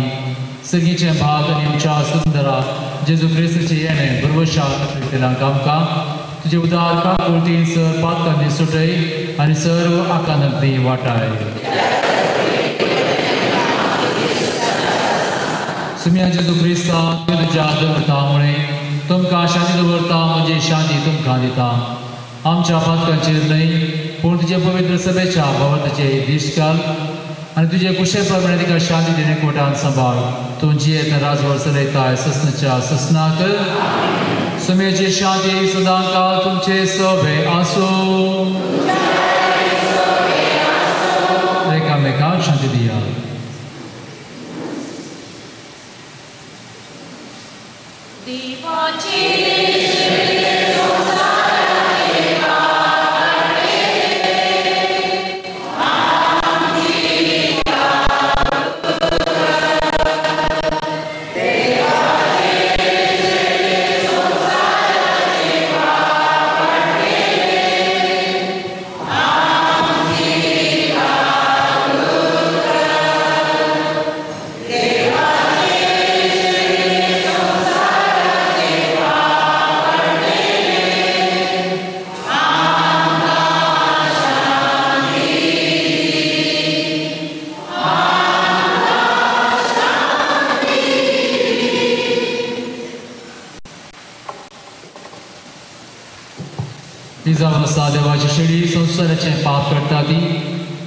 [SPEAKER 9] सगळींचे भाग आनी आमच्या सुंदरा जेजू क्रिस्ताचे येणें बरोबर केलांक आमकां तुजे उदार काकुळटी सर पातकांनी सुटय आनी सर्व आकांतांतली वाटाय सुम्या जेजू क्रिस्ता तुज्या दवरतामुळे तुमकां शांती दवरता म्हणजे शांती तुमकां दिता आमच्या पातकांचेर न्हय पूण तुजे पवित्र सभेच्या भवताचे दिश्काल आनी तुजे कुशे प्रमाणे तिका शांती दिणे कोटान सांबाळ तूं जियेत राजवर चलयताय ससनाच्या ससनाक सुमेची शांती सदां काळ तुमचे सोबे आसूं एकामेकांक शांती दिया तिजा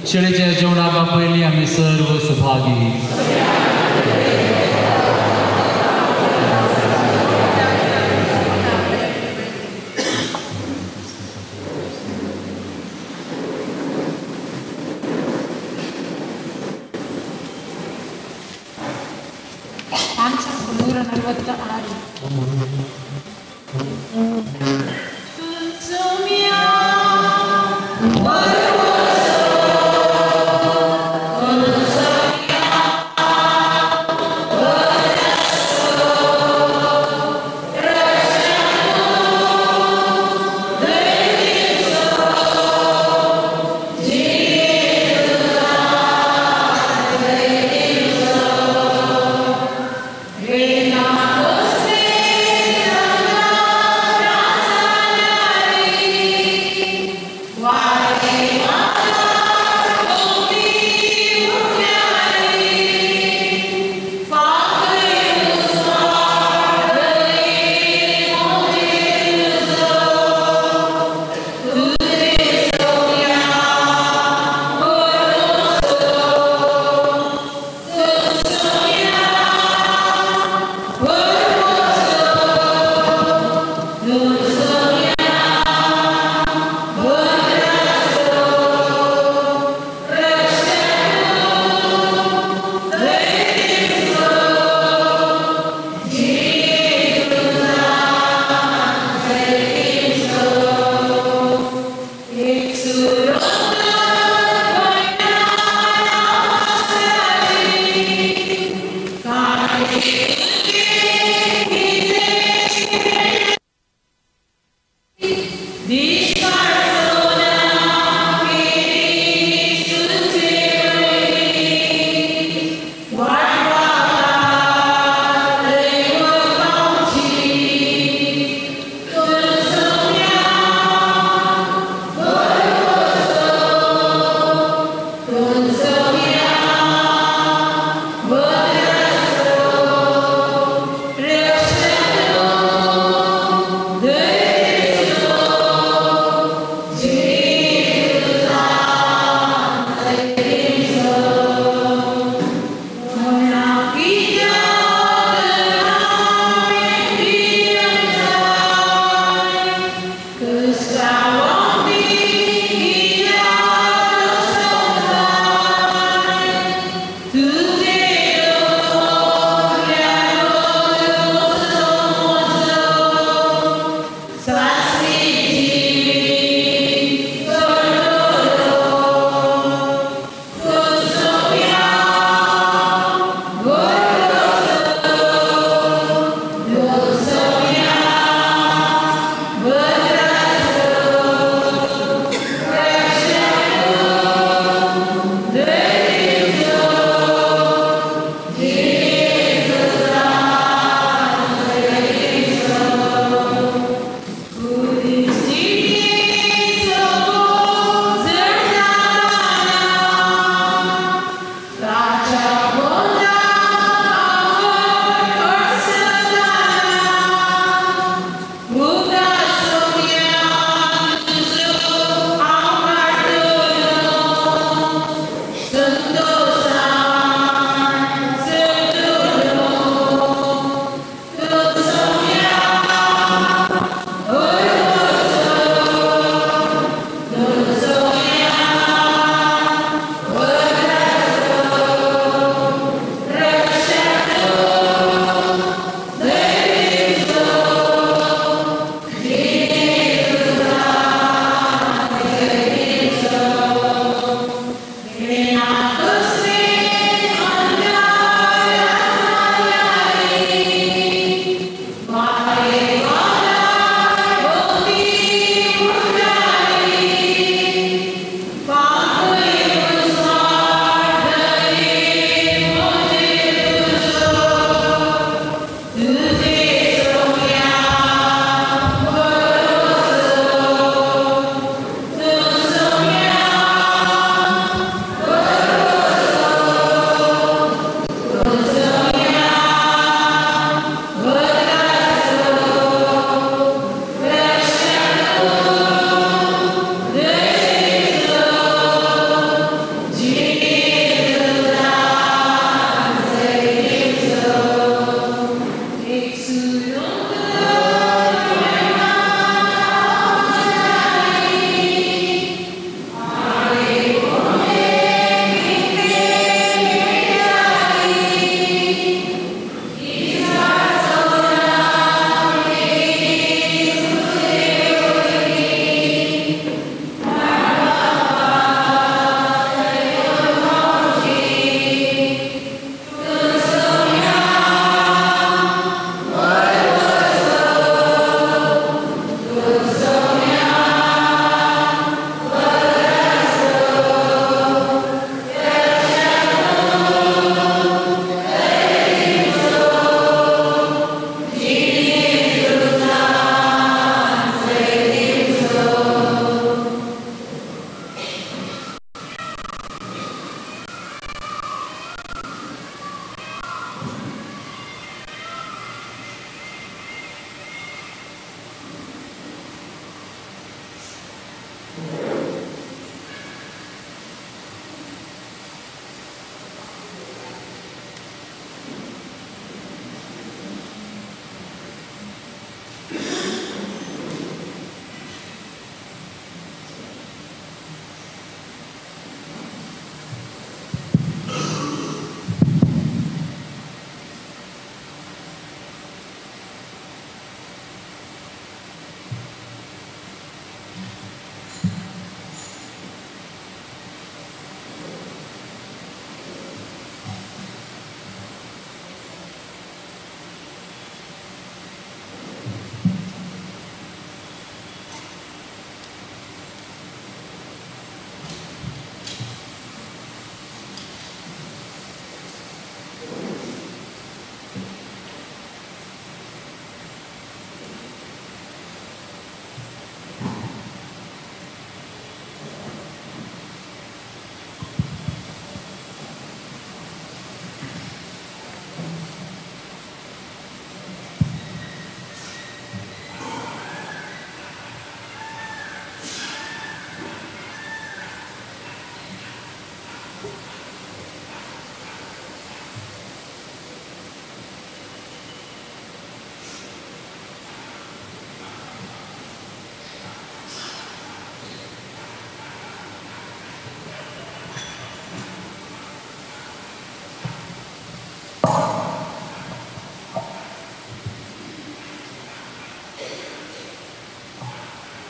[SPEAKER 9] Shirejya
[SPEAKER 5] Jonaba Peliya Misar Vosupagi.
[SPEAKER 4] Amen.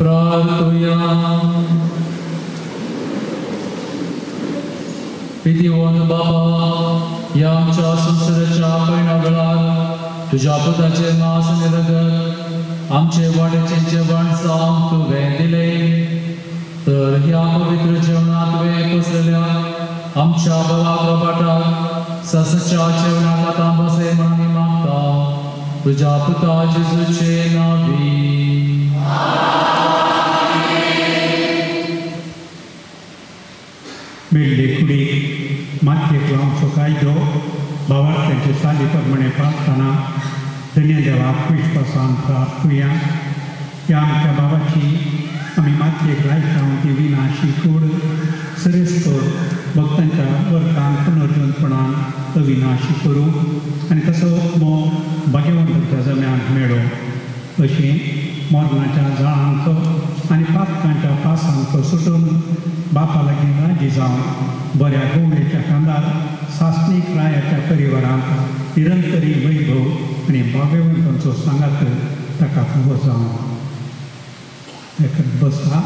[SPEAKER 9] प्रार्थूया विधिवंत बाबा या आमच्या संसाराच्या परिणामात तुझ्या पुताचे नास निरगत आमचे वाड्याचे जेवण साम तुवें दिले तर ह्या पवित्र जेवणात वे पसरल्या आमच्या बला कपाटात ससच्या जेवणात आता बसे म्हणून मागता तुझ्या पुता जेजूचे नावी
[SPEAKER 11] मातयेक लावचो कायदो भावार्थ्यांचे साली प्रमाणे प्रार्थना धन्य देवाक विश्वासान प्रार्थुया या आमच्या बाबाची आम्ही मातयेक लायक लावून ती विनाशी कूड सरेस्तोर भक्तांच्या वर्तान पुनर्जनपणान अविनाशी करूं आनी तसो मो भाग्यवंताच्या जम्यांत मेळो अशें मरणाच्या जाळांचो आनी पातकांच्या पासांचो सुटो जावन बऱ्या गोवेच्या कांदार सासणीक रायाच्या परिवारांत निरंतरी वैभव आनी भाग्यवंतांचो सांगात ताका फावो जावन एकत बसा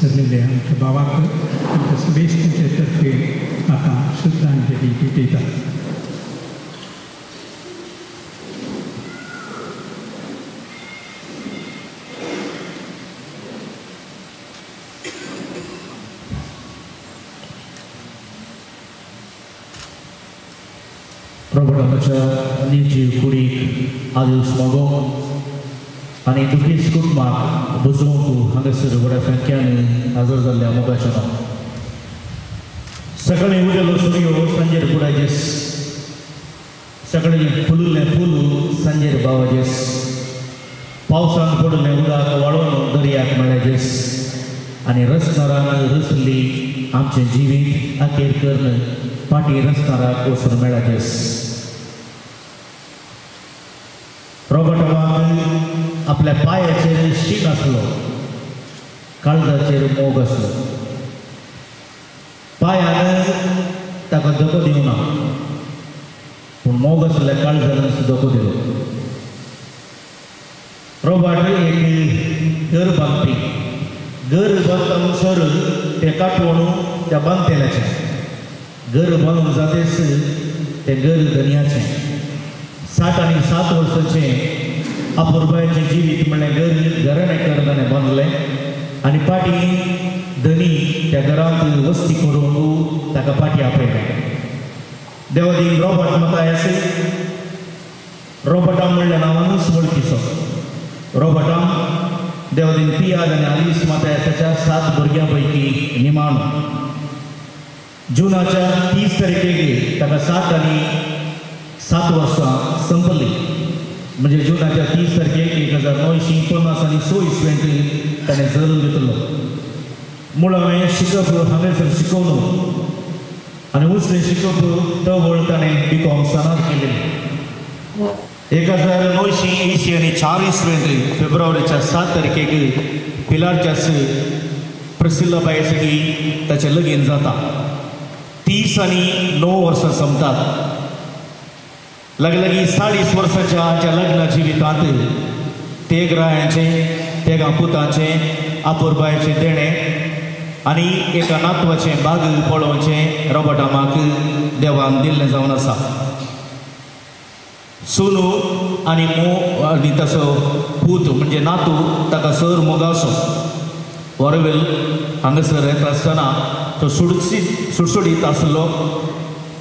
[SPEAKER 11] सरलेले आमच्या बाबाक आमच्या सभेस्तांचे तर्फे आतां श्रद्धांजली भेटयतात
[SPEAKER 13] प्रभुताच्या निर्जीव कुडीक आदूस मागोवन आनी दुखीस कुटुंबाक बुजोवंक हांगासर व्हड्या संख्यान हजर जाल्ल्या मोगाच्या सकाळी उदेलो सूर्यो सांजेर बुडायजेस सकाळी फुलुल्लें फूल सांजेर बावाजेस पावसान पडलें उदक वाळोवन दर्याक मेळ्याजेस आनी रसनारान रसली आमचे जिवीत अखेर कर्ण पाटी रसनाराक वचून मेळाजेस रोबोटवाक आपल्या पायाचेर शीक आसलो काळजाचेर मोग आसलो पायान ताका धोको दिवना पूण मोग आसल्या काळजान धोको दिलो रोबाट एक घर बांदपी घर बांदता म्हणसर ते काटवण त्या बांदतेल्याचें घर बांदूंक जातेस तें घर धनियाचें सात आनी सात वर्सांचें रुपयाचे जिवीत म्हणलें घर घराणें करताना बांदलें आनी पाटी धनी त्या घरांत वस्ती करून ताका पाटी आपयलें. देवादीन रॉबर्ट असे रॉबर्टाम म्हणल्या नांवानूच वळखीचो रॉबर्टाम देवादीन पियाद आनी आलीस त्याच्या सात भुरग्यांपैकी निमाणो. जुनाच्या तीस तारखेक ताका सात आनी सात वर्सां संपली. म्हणजे जुनाच्या तीस तारखेक एक हजार णवशीं पन्नास आनी स वेंटी ताणें जल्म घेतलो. मुळावें शिकप हांगासर शिकवलो. आनी उसलें शिकप तवळ ताणें बी सनात केलें. एक हजार णवशी अंयशीं आनी चार इसवेंत फेब्रुवारीच्या सात तारखेक पिलारच्या प्रसिल्ला बायसकी सगळी ताचें लगीन जाता. तीस आनी णव वर्सां संपतात. लगलगी साडीस वर्षाच्या हाच्या लग्न जिवितांत ते रायांचें तेगा पुतांचें आपुरबायचे देणे आनी एका नातवाचें बाग पळोवचें रोबोटामाक देवान दिल्लें जावन आसा सुनू आनी मो आनी ताचो पूत म्हणजे नातू ताका सर मोगासो वरवेल हांगासर येता आसतना तो सुडसीत सुडसुडीत आसलो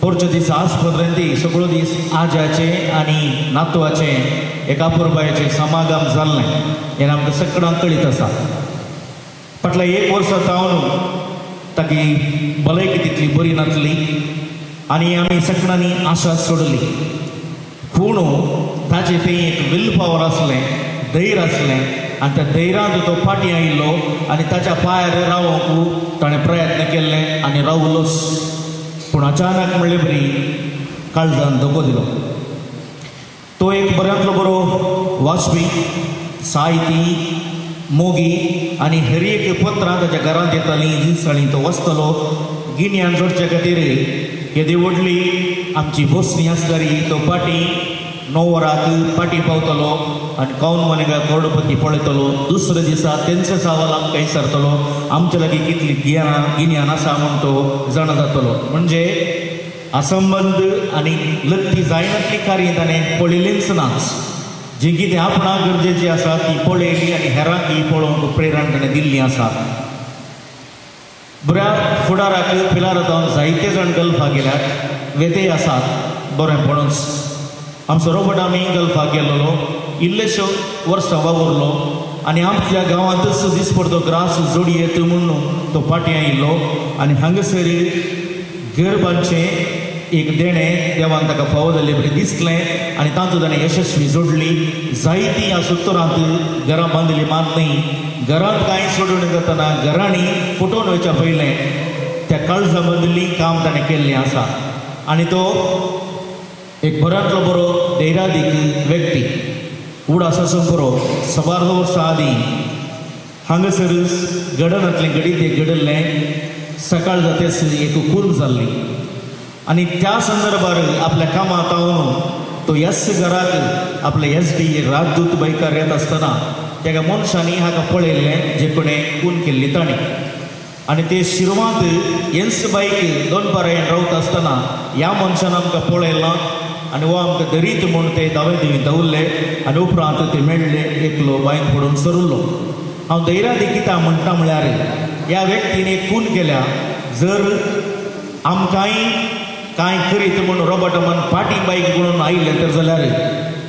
[SPEAKER 13] पुढच्या आज पर्यंत सगळो दीस आज्याचे आनी नातवाचें एका पुरबायचे समागम जाल्लें हें आमकां सगळ्यांक कळीत आसा फाटल्या एक वर्सा जावन ताकी भलायकी तितली बरी नासली आनी आमी सगळ्यांनी आशा सोडली. पूण ताचे थंय एक विल पावर आसलें धैर्य आसलें आनी त्या धैर्यान तो फाटीं आयिल्लो आनी ताच्या पांयार रावोंकू ताणें प्रयत्न केल्ले आनी रावलोच पूण अचानक म्हणले बरी काळजान धोको दिलो. तो एक बऱ्यांतलो बरो वाचपी साहिती मोगी आनी हेर एक पत्रां ताच्या घरांत येतालीं दिसाळीं तो वचतलो. गिन्यान जोडचे खातीर येदी व्हडली आमची बसणी आसताली तो पाटी णव पाटी पावतलो आणि कौन मनेगा करोडपती पळयतलो दुसरे दिसा त्यांचं सावाल आमकां सरतलो. आमचे लागीं कितली गियान गिन्यान आसा म्हण तो जाणा जातलो. म्हणजे असंबंद आनी लत्ती जायनातली कार्य ताणें पळयलींच नाच. जी कितें आपणा गरजेची आसा ती पळयली आनी हेरांक ही पळोवंक प्रेरण ताणें दिल्ली आसा बऱ्या फुडाराक पिलार जावन जायते जाण गल्फा गेल्यात वेतेय आसात बरें बरेंपणूच आमचो रोबोट आमी गल्फा गेल्लो इल्लेश्यो वर्सां वावुरलो आनी आमच्या गांवांतच दिसपडतो ग्रास जोडी येत म्हणून तो पाटी आयिल्लो आनी हांगासर घर बांदचें एक देणें देवान ताका फावो जाल्लें बरें दिसलें आनी तातूंत ताणें यशस्वी जोडली. जायतीं ह्या सुत्तरांत घरां बांदली मात न्ही. घरांत कांय सोडून जातना घरांनी फुटोवन वयच्या पयलें त्या काळजा बदली काम ताणें केल्लें आसा. आनी तो एक बऱ्यांतलो बरो धैर्यादीक व्यक्ती. उड आसा बरो सबार वर्सां हांगासर हांगासरच गडनांतलें गडी ते गडल्लें सकाळ जातेस एक कुर्ब जाल्ली आनी त्या संदर्भार आपल्या कामात हांव तो यस घराक आपले एस डी राजदूत बैकार येत आसतना तेका मनशांनी हाका पळयल्लें जे कोणें खून केल्ली ताणें आनी ते शिरवांत एन्स बाईक दोन पारायण रावता आसतना ह्या मनशान आमकां पळयलां आनी हो आमकां धरीत म्हूण ते दावे देवी दवरले आनी उपरांत ते मेळ्ळे एकलो बांयक पडून सरुल्लो हांव धैर्या देखिता म्हणटा म्हळ्यार ह्या व्यक्तीने खून केल्या जर आमकांय कांय करीत म्हूण रोबोटमान पाटी बायक म्हणून आयिल्लें तर जाल्यार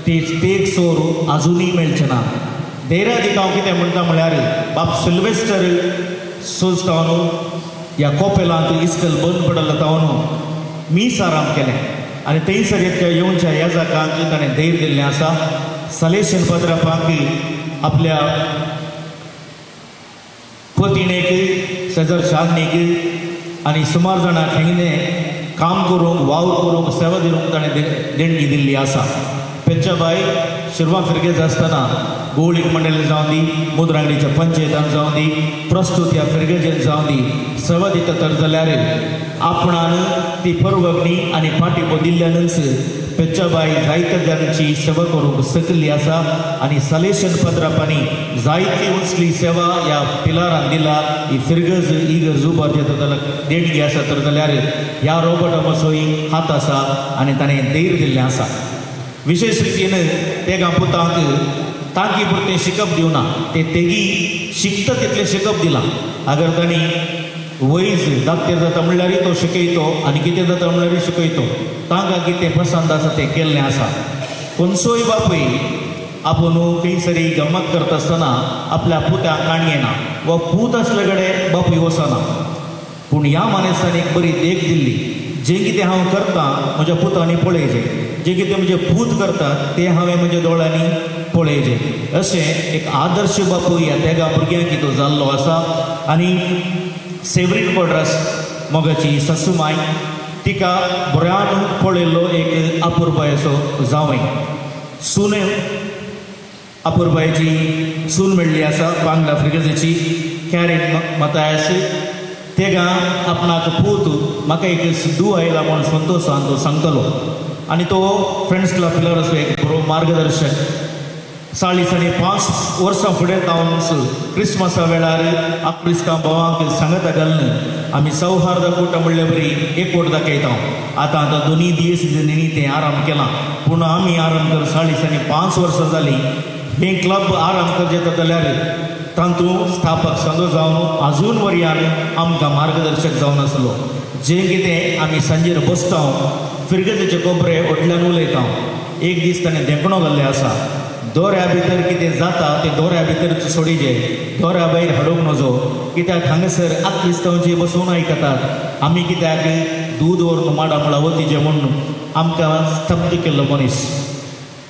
[SPEAKER 13] ते तेग सोर आजुनूय मेळचें ना धैर्या दिका हांव कितें म्हणटा म्हळ्यार बाब सिल्वेस्टर सोजता न्हू ह्या कोपेलांत इस्कल बंद पडला तावन मी आराम केलें आनी थंयसर येवच्या ह्या जागांची ताणें धैर्य दिल्लें आसा सलेशन पत्रापाक आपल्या पतिणेक शेजर शादनीक आनी सुमार जाणां हेंगने काम करूंक वावर करूंक सेवा दिवंक ताणें देणगी दिल्ली आसा पेंचाबाई शिरवा फिरगेज आसतना गोळीक मंडळी जाऊन दी मुद्रांगडीच्या पंचायतान जावं दी प्रस्तुत ह्या फिरगेजेन जाऊन दी. सेवा दिता तर जाल्यार आपणान ती परवगणी आनी पाठिंबो दिल्ल्यानच पेच्चाबाई जायत्या जाणांची सेवा करूंक सकली आसा आनी सलेशन पत्रापांनी जायती उंचली सेवा ह्या पिलारान दिला. ही फिरगज इगर्ज उबर जेता जाल्यार देणगी आसा तर जाल्यार ह्या रोबोटा मसोई हात आसा आनी ताणें धैर्य दिल्लें आसा. विशेष रीतीनं तेगा पुताक तांकी पुरतें शिकप दिवना ते तेगी शिकता तितलें शिकप दिलां अगर ताणी वयज धाकटें जाता म्हणल्यारय तो शिकयतो आनी कितें जाता म्हणल्यारय शिकयतो तांकां कितें पसंद आसा तें केल्लें आसा कोणसोय बापूय आपूण खंयसरी गम्मत करता आसतना आपल्या पुत्याक काणी येना वा पूत आसले कडेन बापूय वचना पूण ह्या मनशान एक बरी देख दिल्ली जें कितें हांव करतां म्हज्या पुतांनी पळयचें जे कितें म्हजें भूत करतात तें हांवें म्हज्या दोळ्यांनी पळयचें अशें एक आदर्श बापूय ह्या तेगा भुरग्यांक तो जाल्लो आसा आनी सेवरीट बॉर्डरस मोगाची ससूमाय तिका बऱ्यान पळयल्लो एक अपुरबायेचो जावय सुने अपुरबायेची सून मेळ्ळी आसा बांगला फ्रिगजेची कॅरेट मतायस तेगा आपणाक पूत म्हाका एक सिद्धू आयला म्हूण संतोशान तो सांगतलो. आनी तो फ्रेंड्स पिलर असो एक बरो मार्गदर्शक. साळी आणि पांच वर्सां फुडें जावन क्रिस्मसा वेळार आक्रिस्तांव भावांक सांगता घालून आमी सौहार्द कुट म्हणले बरी एकवट दाखयता आतां आतां दोनी दीस जणींनी तें आराम केला. पूण आमी आराम कर साळी साडे पांच वर्सां जालीं हे क्लब आराम करचें जाल्यार तातूंत स्थापक संघ जावन आजून वर्यान आमकां मार्गदर्शक जावन आसलो जें कितें आमी सांजेर बसता फिरगतेचे कोपरे फाटल्यान उलयता एक दीस ताणें देंकणो घाल्लें आसा. दोऱ्या भितर कितें जाता तें दोऱ्या भितर सोडिजे. दोऱ्या भायर हाडूंक नजो. कित्याक हांगासर आत्मिस्तांवची बसून आयकतात. आमी कित्याक दूद व्हरून माडा म्हळा वतीचें म्हणून आमकां स्तब्ध केल्लो मनीस.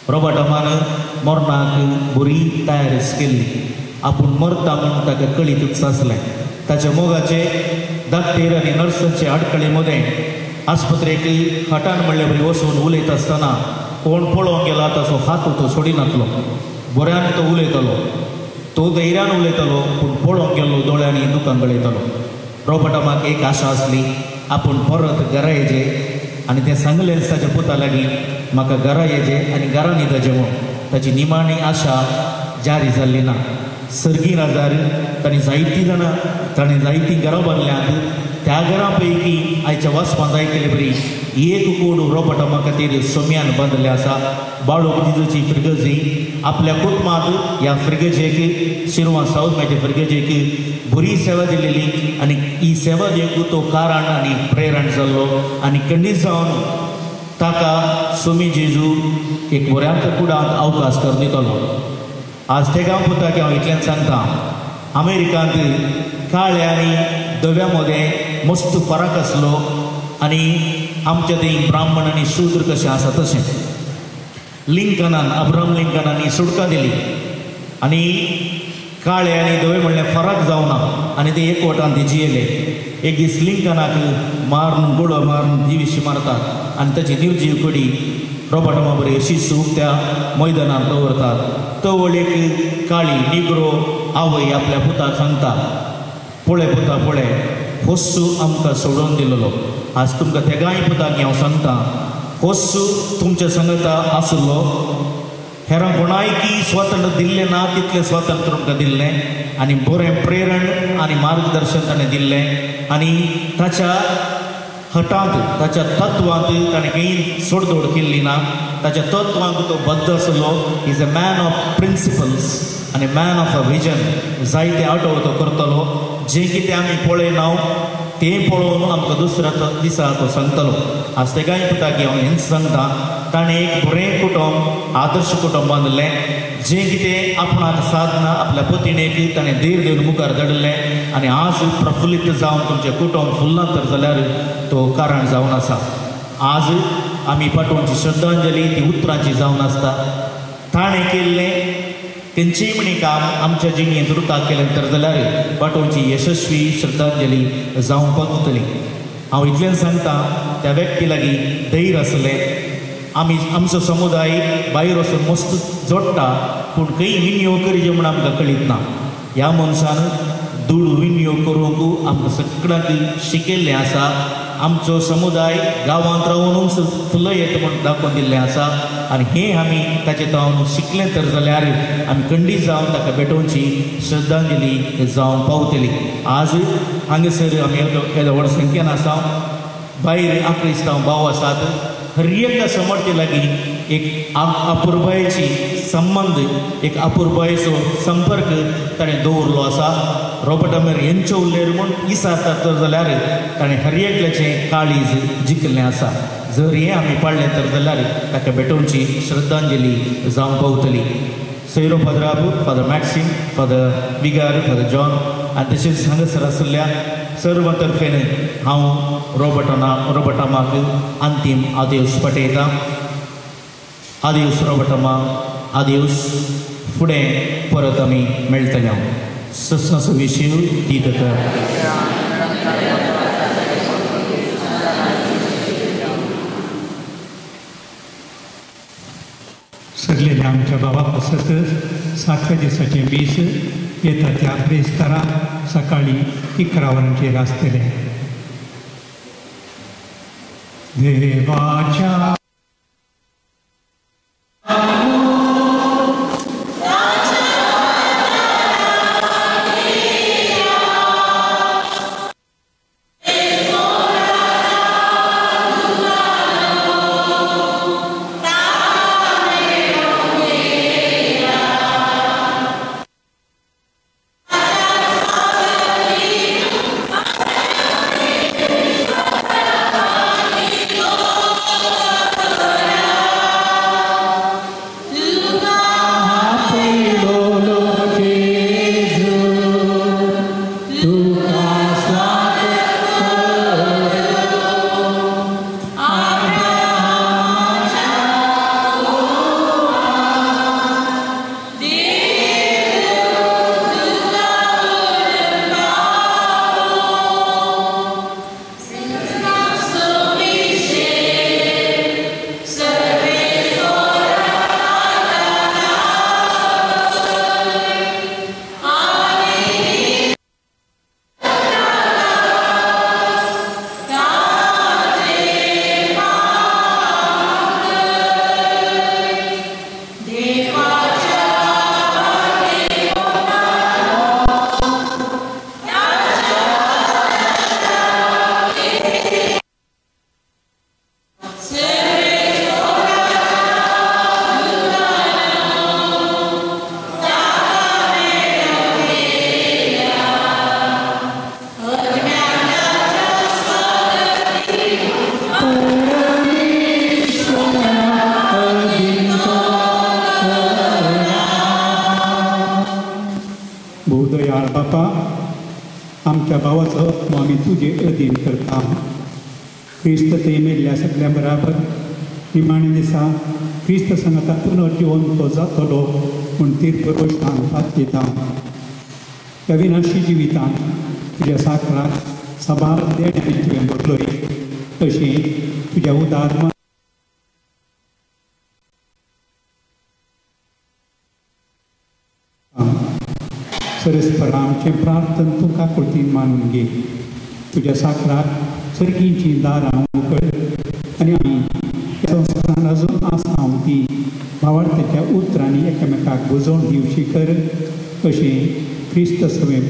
[SPEAKER 13] रोबोटामान मरणाक बरी तयारीच केल्ली. आपूण मरता म्हूण ताका कळीतूच आसलें ताच्या मोगाचे धाकटेर आनी नर्सांचे अडकळीमध्ये मदें आस्पत्रेक हटान म्हणले बरी वसून उलयता आसतना कोण पळोवंक गेला तसो हात तो सोडिनातलो बऱ्यान तो उलयतलो तो धैर्यान उलयतलो पूण पळोवंक गेल्लो दोळ्यांनी दुकान गळयतलो रोबोटामाक एक आशा आसली आपूण परत घरा येजे आनी तें सांगलें ताच्या पुता लागीं म्हाका घरा येजे आनी घरा न्हिदचें म्हूण ताची निमाणी आशा जारी जाल्ली ना सर्गी राजार ताणें जायतीं जाणां ताणें जायतीं घरां बांदल्यांत त्या घरां पैकी आयच्या वाचपां जाय केले बरी एक कूड रोबोटामा खातीर सोम्यान बांदले आसा बाळूक जिजूची फ्रिगजी आपल्या कुटुंबाक ह्या फ्रिगजेक शिरवा सावथ म्हाज्या फ्रिगजेक बरी सेवा दिलेली आनी ही सेवा दिवंक तो कारण आनी प्रेरण जाल्लो आनी खंडीत जावन ताका सोमी जेजू एक बऱ्यांत कुडांत अवकाश कर दितलो आज ते गांव पुता की हांव इतल्यान सांगता. अमेरिकांत काळ्या आनी दव्या मदें मस्त फरक आसलो आनी आमच्या थंय ब्राह्मण आनी शूद्र कशें आसा तशें. लिंकनान अब्राम लिंकनानी सुटका दिली. आनी काळे आनी धवे म्हणलें फरक जावना आनी ते एक वटान ते जियेले एक दीस लिंकनाक मारून गोडो मारून जिवीशी मारतात आनी ताची निर्जीव कडी रोबोटमा बरी अशी त्या मैदानात दवरतात तो वळेक काळी निग्रो आवय आपल्या पुताक सांगता. पळय पुता पळय होस्सू आमकां सोडून दिलेलो. आज तुमकां तेगाय पुताक हांव सांगता. होस्सू तुमच्या संगता आसलो. हेरां कोणायकी स्वातंत्र्य दिल्लें ना तितलें स्वातंत्र्य तुमकां दिल्लें. आनी बरें प्रेरण आनी मार्गदर्शन ताणें दिल्लें. आनी ताच्या हटांत ताच्या तत्वांत ताणें खंय सोडदोड केल्ली ना ताच्या तत्वांक तो बद्द आसलो is a man of principles आनी मॅन ऑफ अ विजन जायते आटो तो करतलो जें कितें आमी पळयना तें पळोवन आमकां दुसऱ्या दिसा तो सांगतलो आज तेगाय की हांव हेंच सांगता ताणें एक बरें कुटुंब आदर्श कुटुंब बांदलें जें कितें आपणाक साधना आपल्या पत्नीक ताणें धीर दिवन मुखार धाडलें आनी आज प्रफुल्लीत जावन तुमचें कुटुंब फुल्लां तर जाल्यार तो कारण जावन आसा आज आमी पाठोवची श्रद्धांजली ती उतरांची जावन आसता ताणें केल्लें तेंचेय म्हणी काम आमच्या जिणेंत रुताक केलें तर जाल्यार पाठोवची यशस्वी श्रद्धांजली जावपाक पडटली हांव इतलें सांगता त्या व्यक्ती लागीं धैर्य आसलें. आमी आमचो समुदाय भायर वचून मस्त जोडटा पूण खंय विनियोग करचे म्हूण आमकां कळीत ना. ह्या मनशान दूळ विनियोग करूंक आमकां सगळ्यांक शिकयल्लें आसा आमचो समुदाय गांवांत रावून फुलं येता म्हण दाखोवन दिल्लें आसा आनी हें आमी ताचे तावन शिकलें तर जाल्यार आमी खंडीत जावन ताका भेटोवची श्रद्धांजली जावन पावतली. आज हांगासर आमी येदो व्हड संख्येन आसा भायर आक्रिस्तांव भाव आसात हर एका समर्थे लागीं एक आ- अपुरबायेची संबंद एक अपुरबायेचो संपर्क ताणें दवरलो आसा रॉबर्ट अमेर हेंचे उल्लेर म्हूण इसारता तर जाल्यार ताणें हर एकल्याचें काळीज जिखलें आसा जर हें आमी पाळलें तर जाल्यार ताका भेटोवची श्रद्धांजली जावं पावतली सैरो फादराबू फादर मॅक्सिम फादर विगार फादर जॉन आनी तशेंच हांगासर आशिल्ल्या सर्व तर्फेन हांव रॉबर्टाना रॉबर्टामाक अंतीम आदेश पठयतां आदेश रॉबर्टामा आदेश फुडें परत आमी मेळटले हांव सस विशीव ती
[SPEAKER 11] सगळेल्या आमच्या बाबा पासत सातव्या दिसाचे वीस येता त्या प्रेस्तारा सकाळी इकरा वरांचेर आसतले देवाच्या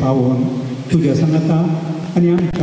[SPEAKER 11] क्रिस्त
[SPEAKER 14] सवे पावोवन तुज्या सांगता आनी आमच्या भावा बराबर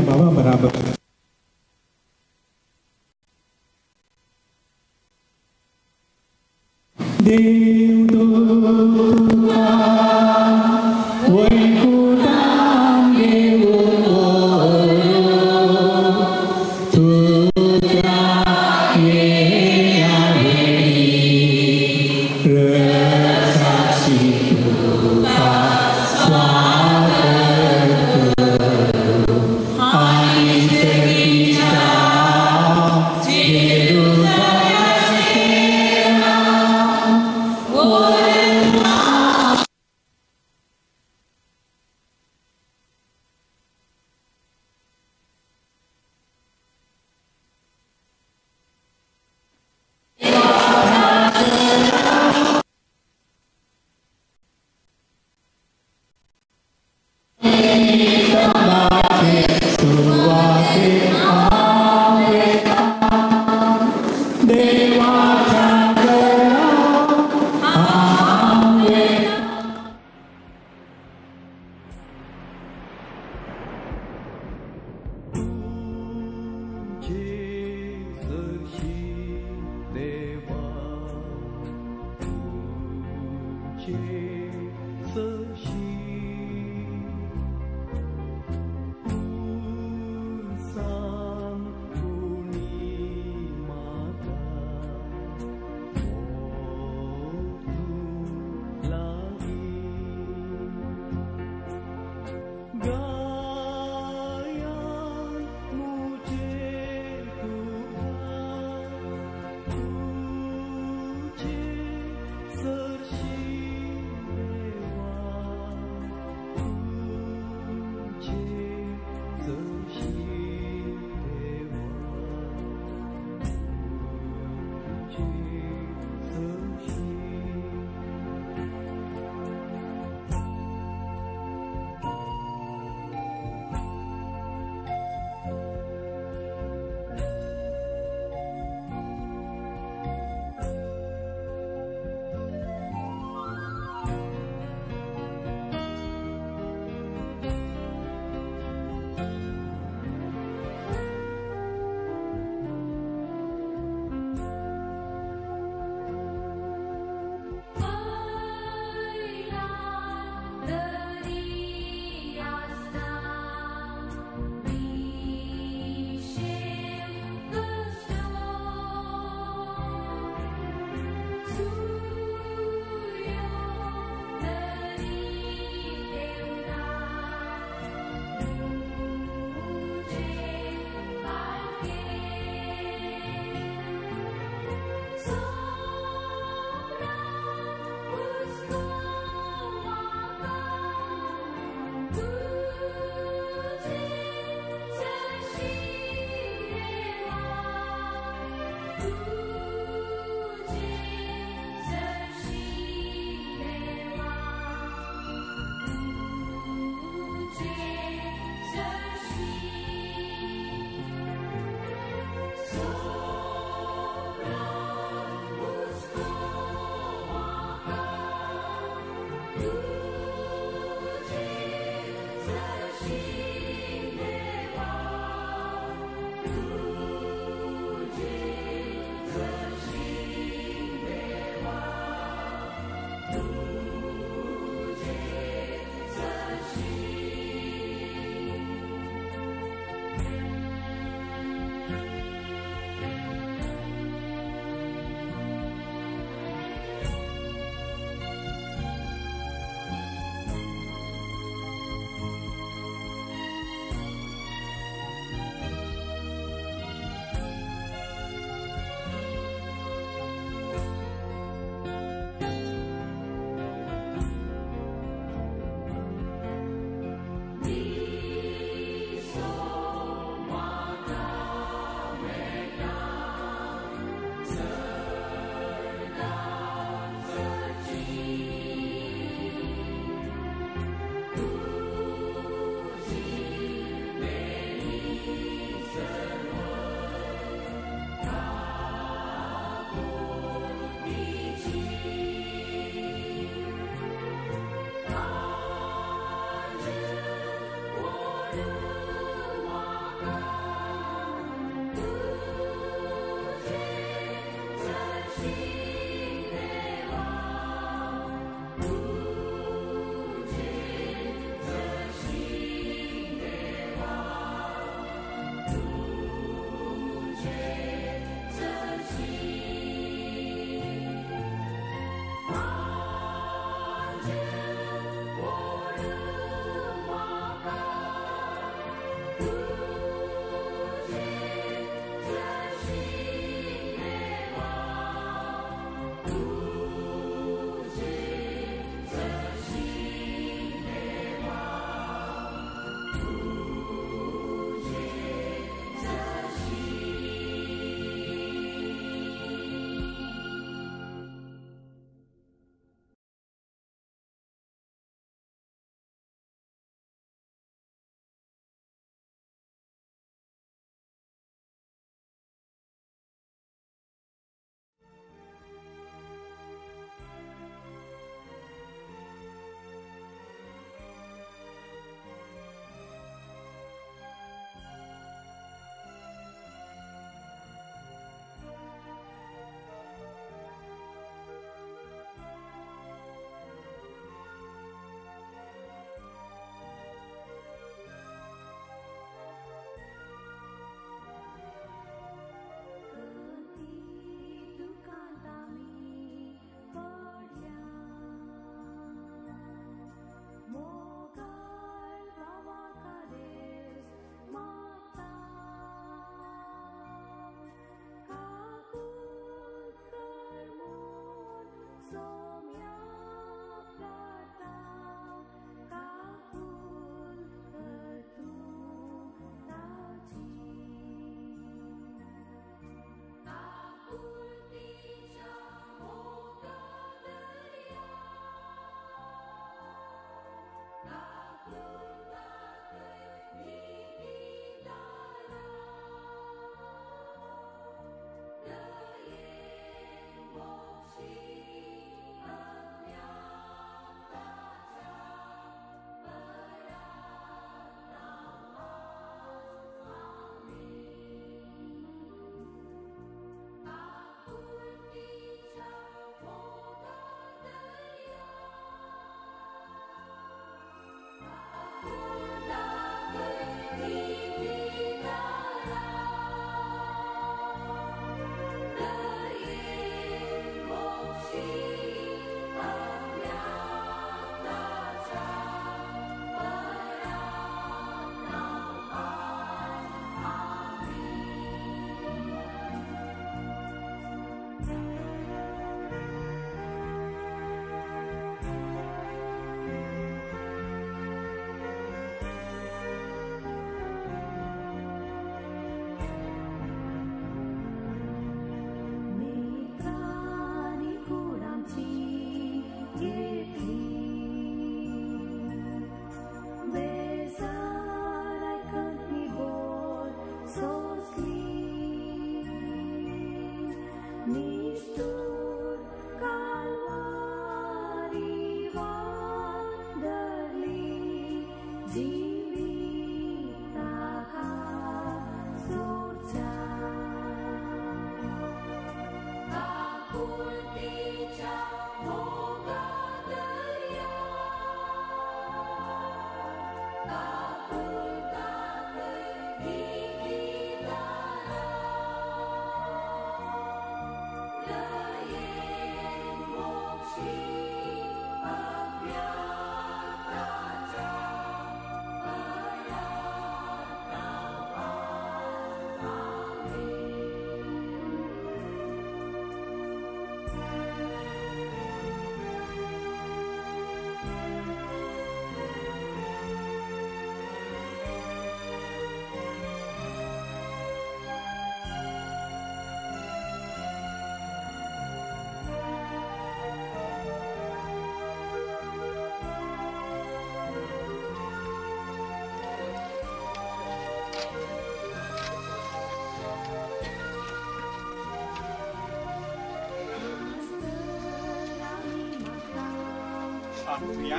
[SPEAKER 11] सांगूया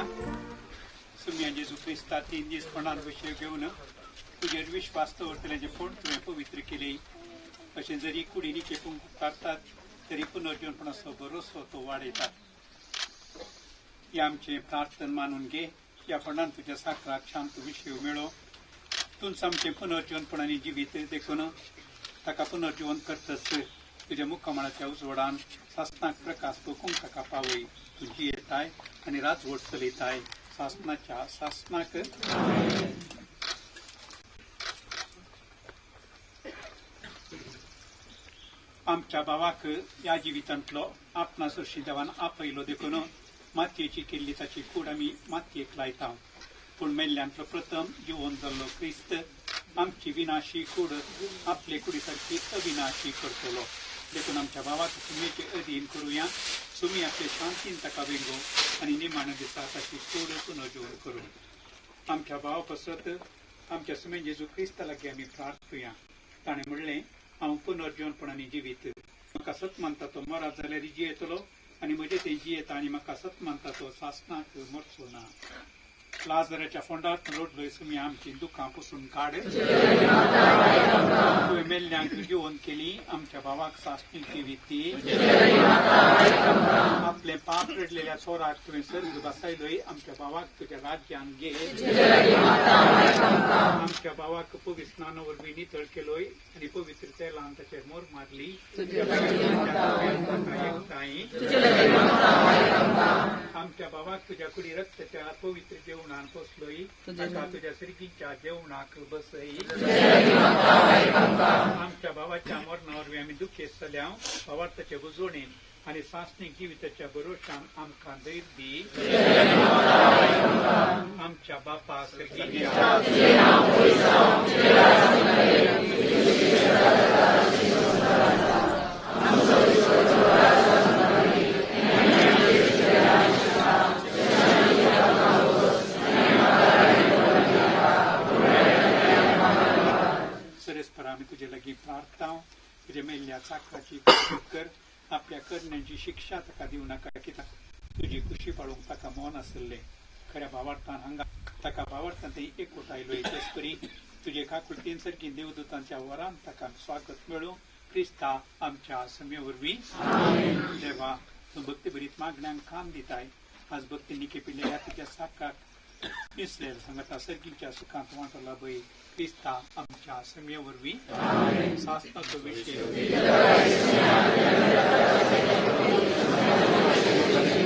[SPEAKER 11] सुम्या जेजू ख्रिस्ता तीन दीस पणान विषय घेवन तुजेर विश्वास दवरतल्याचे फोण तुवें पवित्र केले. अशें जरी कुडीनी केपूंक काडटात तरी पुनर्जीवनपणाचो भरोसो तो वाडयतात हे आमचे प्रार्थन मानून घे. या फंडान तुज्या साखराक शांत विषय मेळो. तुमचं आमचे पुनर्जीवनपणाने जिवीत देखून. ताका पुनर्जीवन करतस. तुझ्या मुक्कामळाच्या उजवडान सासनाक प्रकाश बघूंक ताका पावय तुझी आहे आणि राजवट चलयताय शासनाच्या शासनाक आमच्या भावाक या जिवितांतलो आपणा सरशी देवान आपयलो देखून मातयेची केल्ली ताची कूड आमी मातयेक लायता. पूण मेल्ल्यांतलो प्रथम जिवन जाल्लो क्रिस्त आमची विनाशी कूड आपले कुडीसारखी अविनाशी करतलो. देखून आमच्या भावात सुमेचे अधीन करूया सुमी आपले शांतीन ताका वेंगो आनी निमाण दिसा ताची कूड पुनर्जीवन करू आमच्या भावा पसत आमच्या सुमे जेजू क्रिस्ता लागीं आमी प्रार्थुया ताणें म्हणलें हांव पुनर्जीवनपणाने जिवीत म्हाका सत मानता तो मरात जाल्यार जियेतलो आनी म्हजे ते जियेता आनी म्हाका सत मानता तो सासनाक मरचो ना लाजराच्या फोंडात लोटलोय सुमी आमची दुखां पुसून काड तुवें मेल्ल्यांक जिवन केली आमच्या भावाक सासणी जिविती आपले पाप रडलेल्या सर्ग बसायलोय. आमच्या भावाक तुज्या राज्यान घे. आमच्या भावाक पवित्र स्नान वरवीं नितळ केलोय. आनी पवित्र तेलान ताचेर मोर मारली. आमच्या भावाक तुज्या कुडी रक्ताच्या पवित्र जेवणान पोसलोय ताका तुज्या सर्गीच्या जेवणाक बसय आमच्या भावाच्या मरणा वरवीं आमी दुखेस्त जाल्या भावार ताचे बुजवणेन आनी सासणीक जिविताच्या भरोशान आमकां धैर्य दी आमच्या बापा सरस्पर आम्ही तुझे लगी प्रार्थना तुझे मेल्या चाकराची कर आपल्या करण्याची शिक्षा ताका दिवं नाका कित्याक तुझी खुशी पाळूंक ताका मौन आसले खऱ्या भावार्थान हांगा ताका भावार्थान ते एकवट आयलो तेच करी तुजे काकुळतीन सारखी देवदूतांच्या वरान ताका स्वागत मेळो. क्रिस्ता आमच्या समे वरवीं देवा तूं भक्ती भरीत मागण्यांक काम दिताय. आज भक्तींनी केपिल्ल्या तुज्या साकाक इसलेर संगता सर्गीच्या सुखांत वांटो लाभय क्रिस्ता आमच्या समे वरवीं सासनाचो विशय
[SPEAKER 15] Thank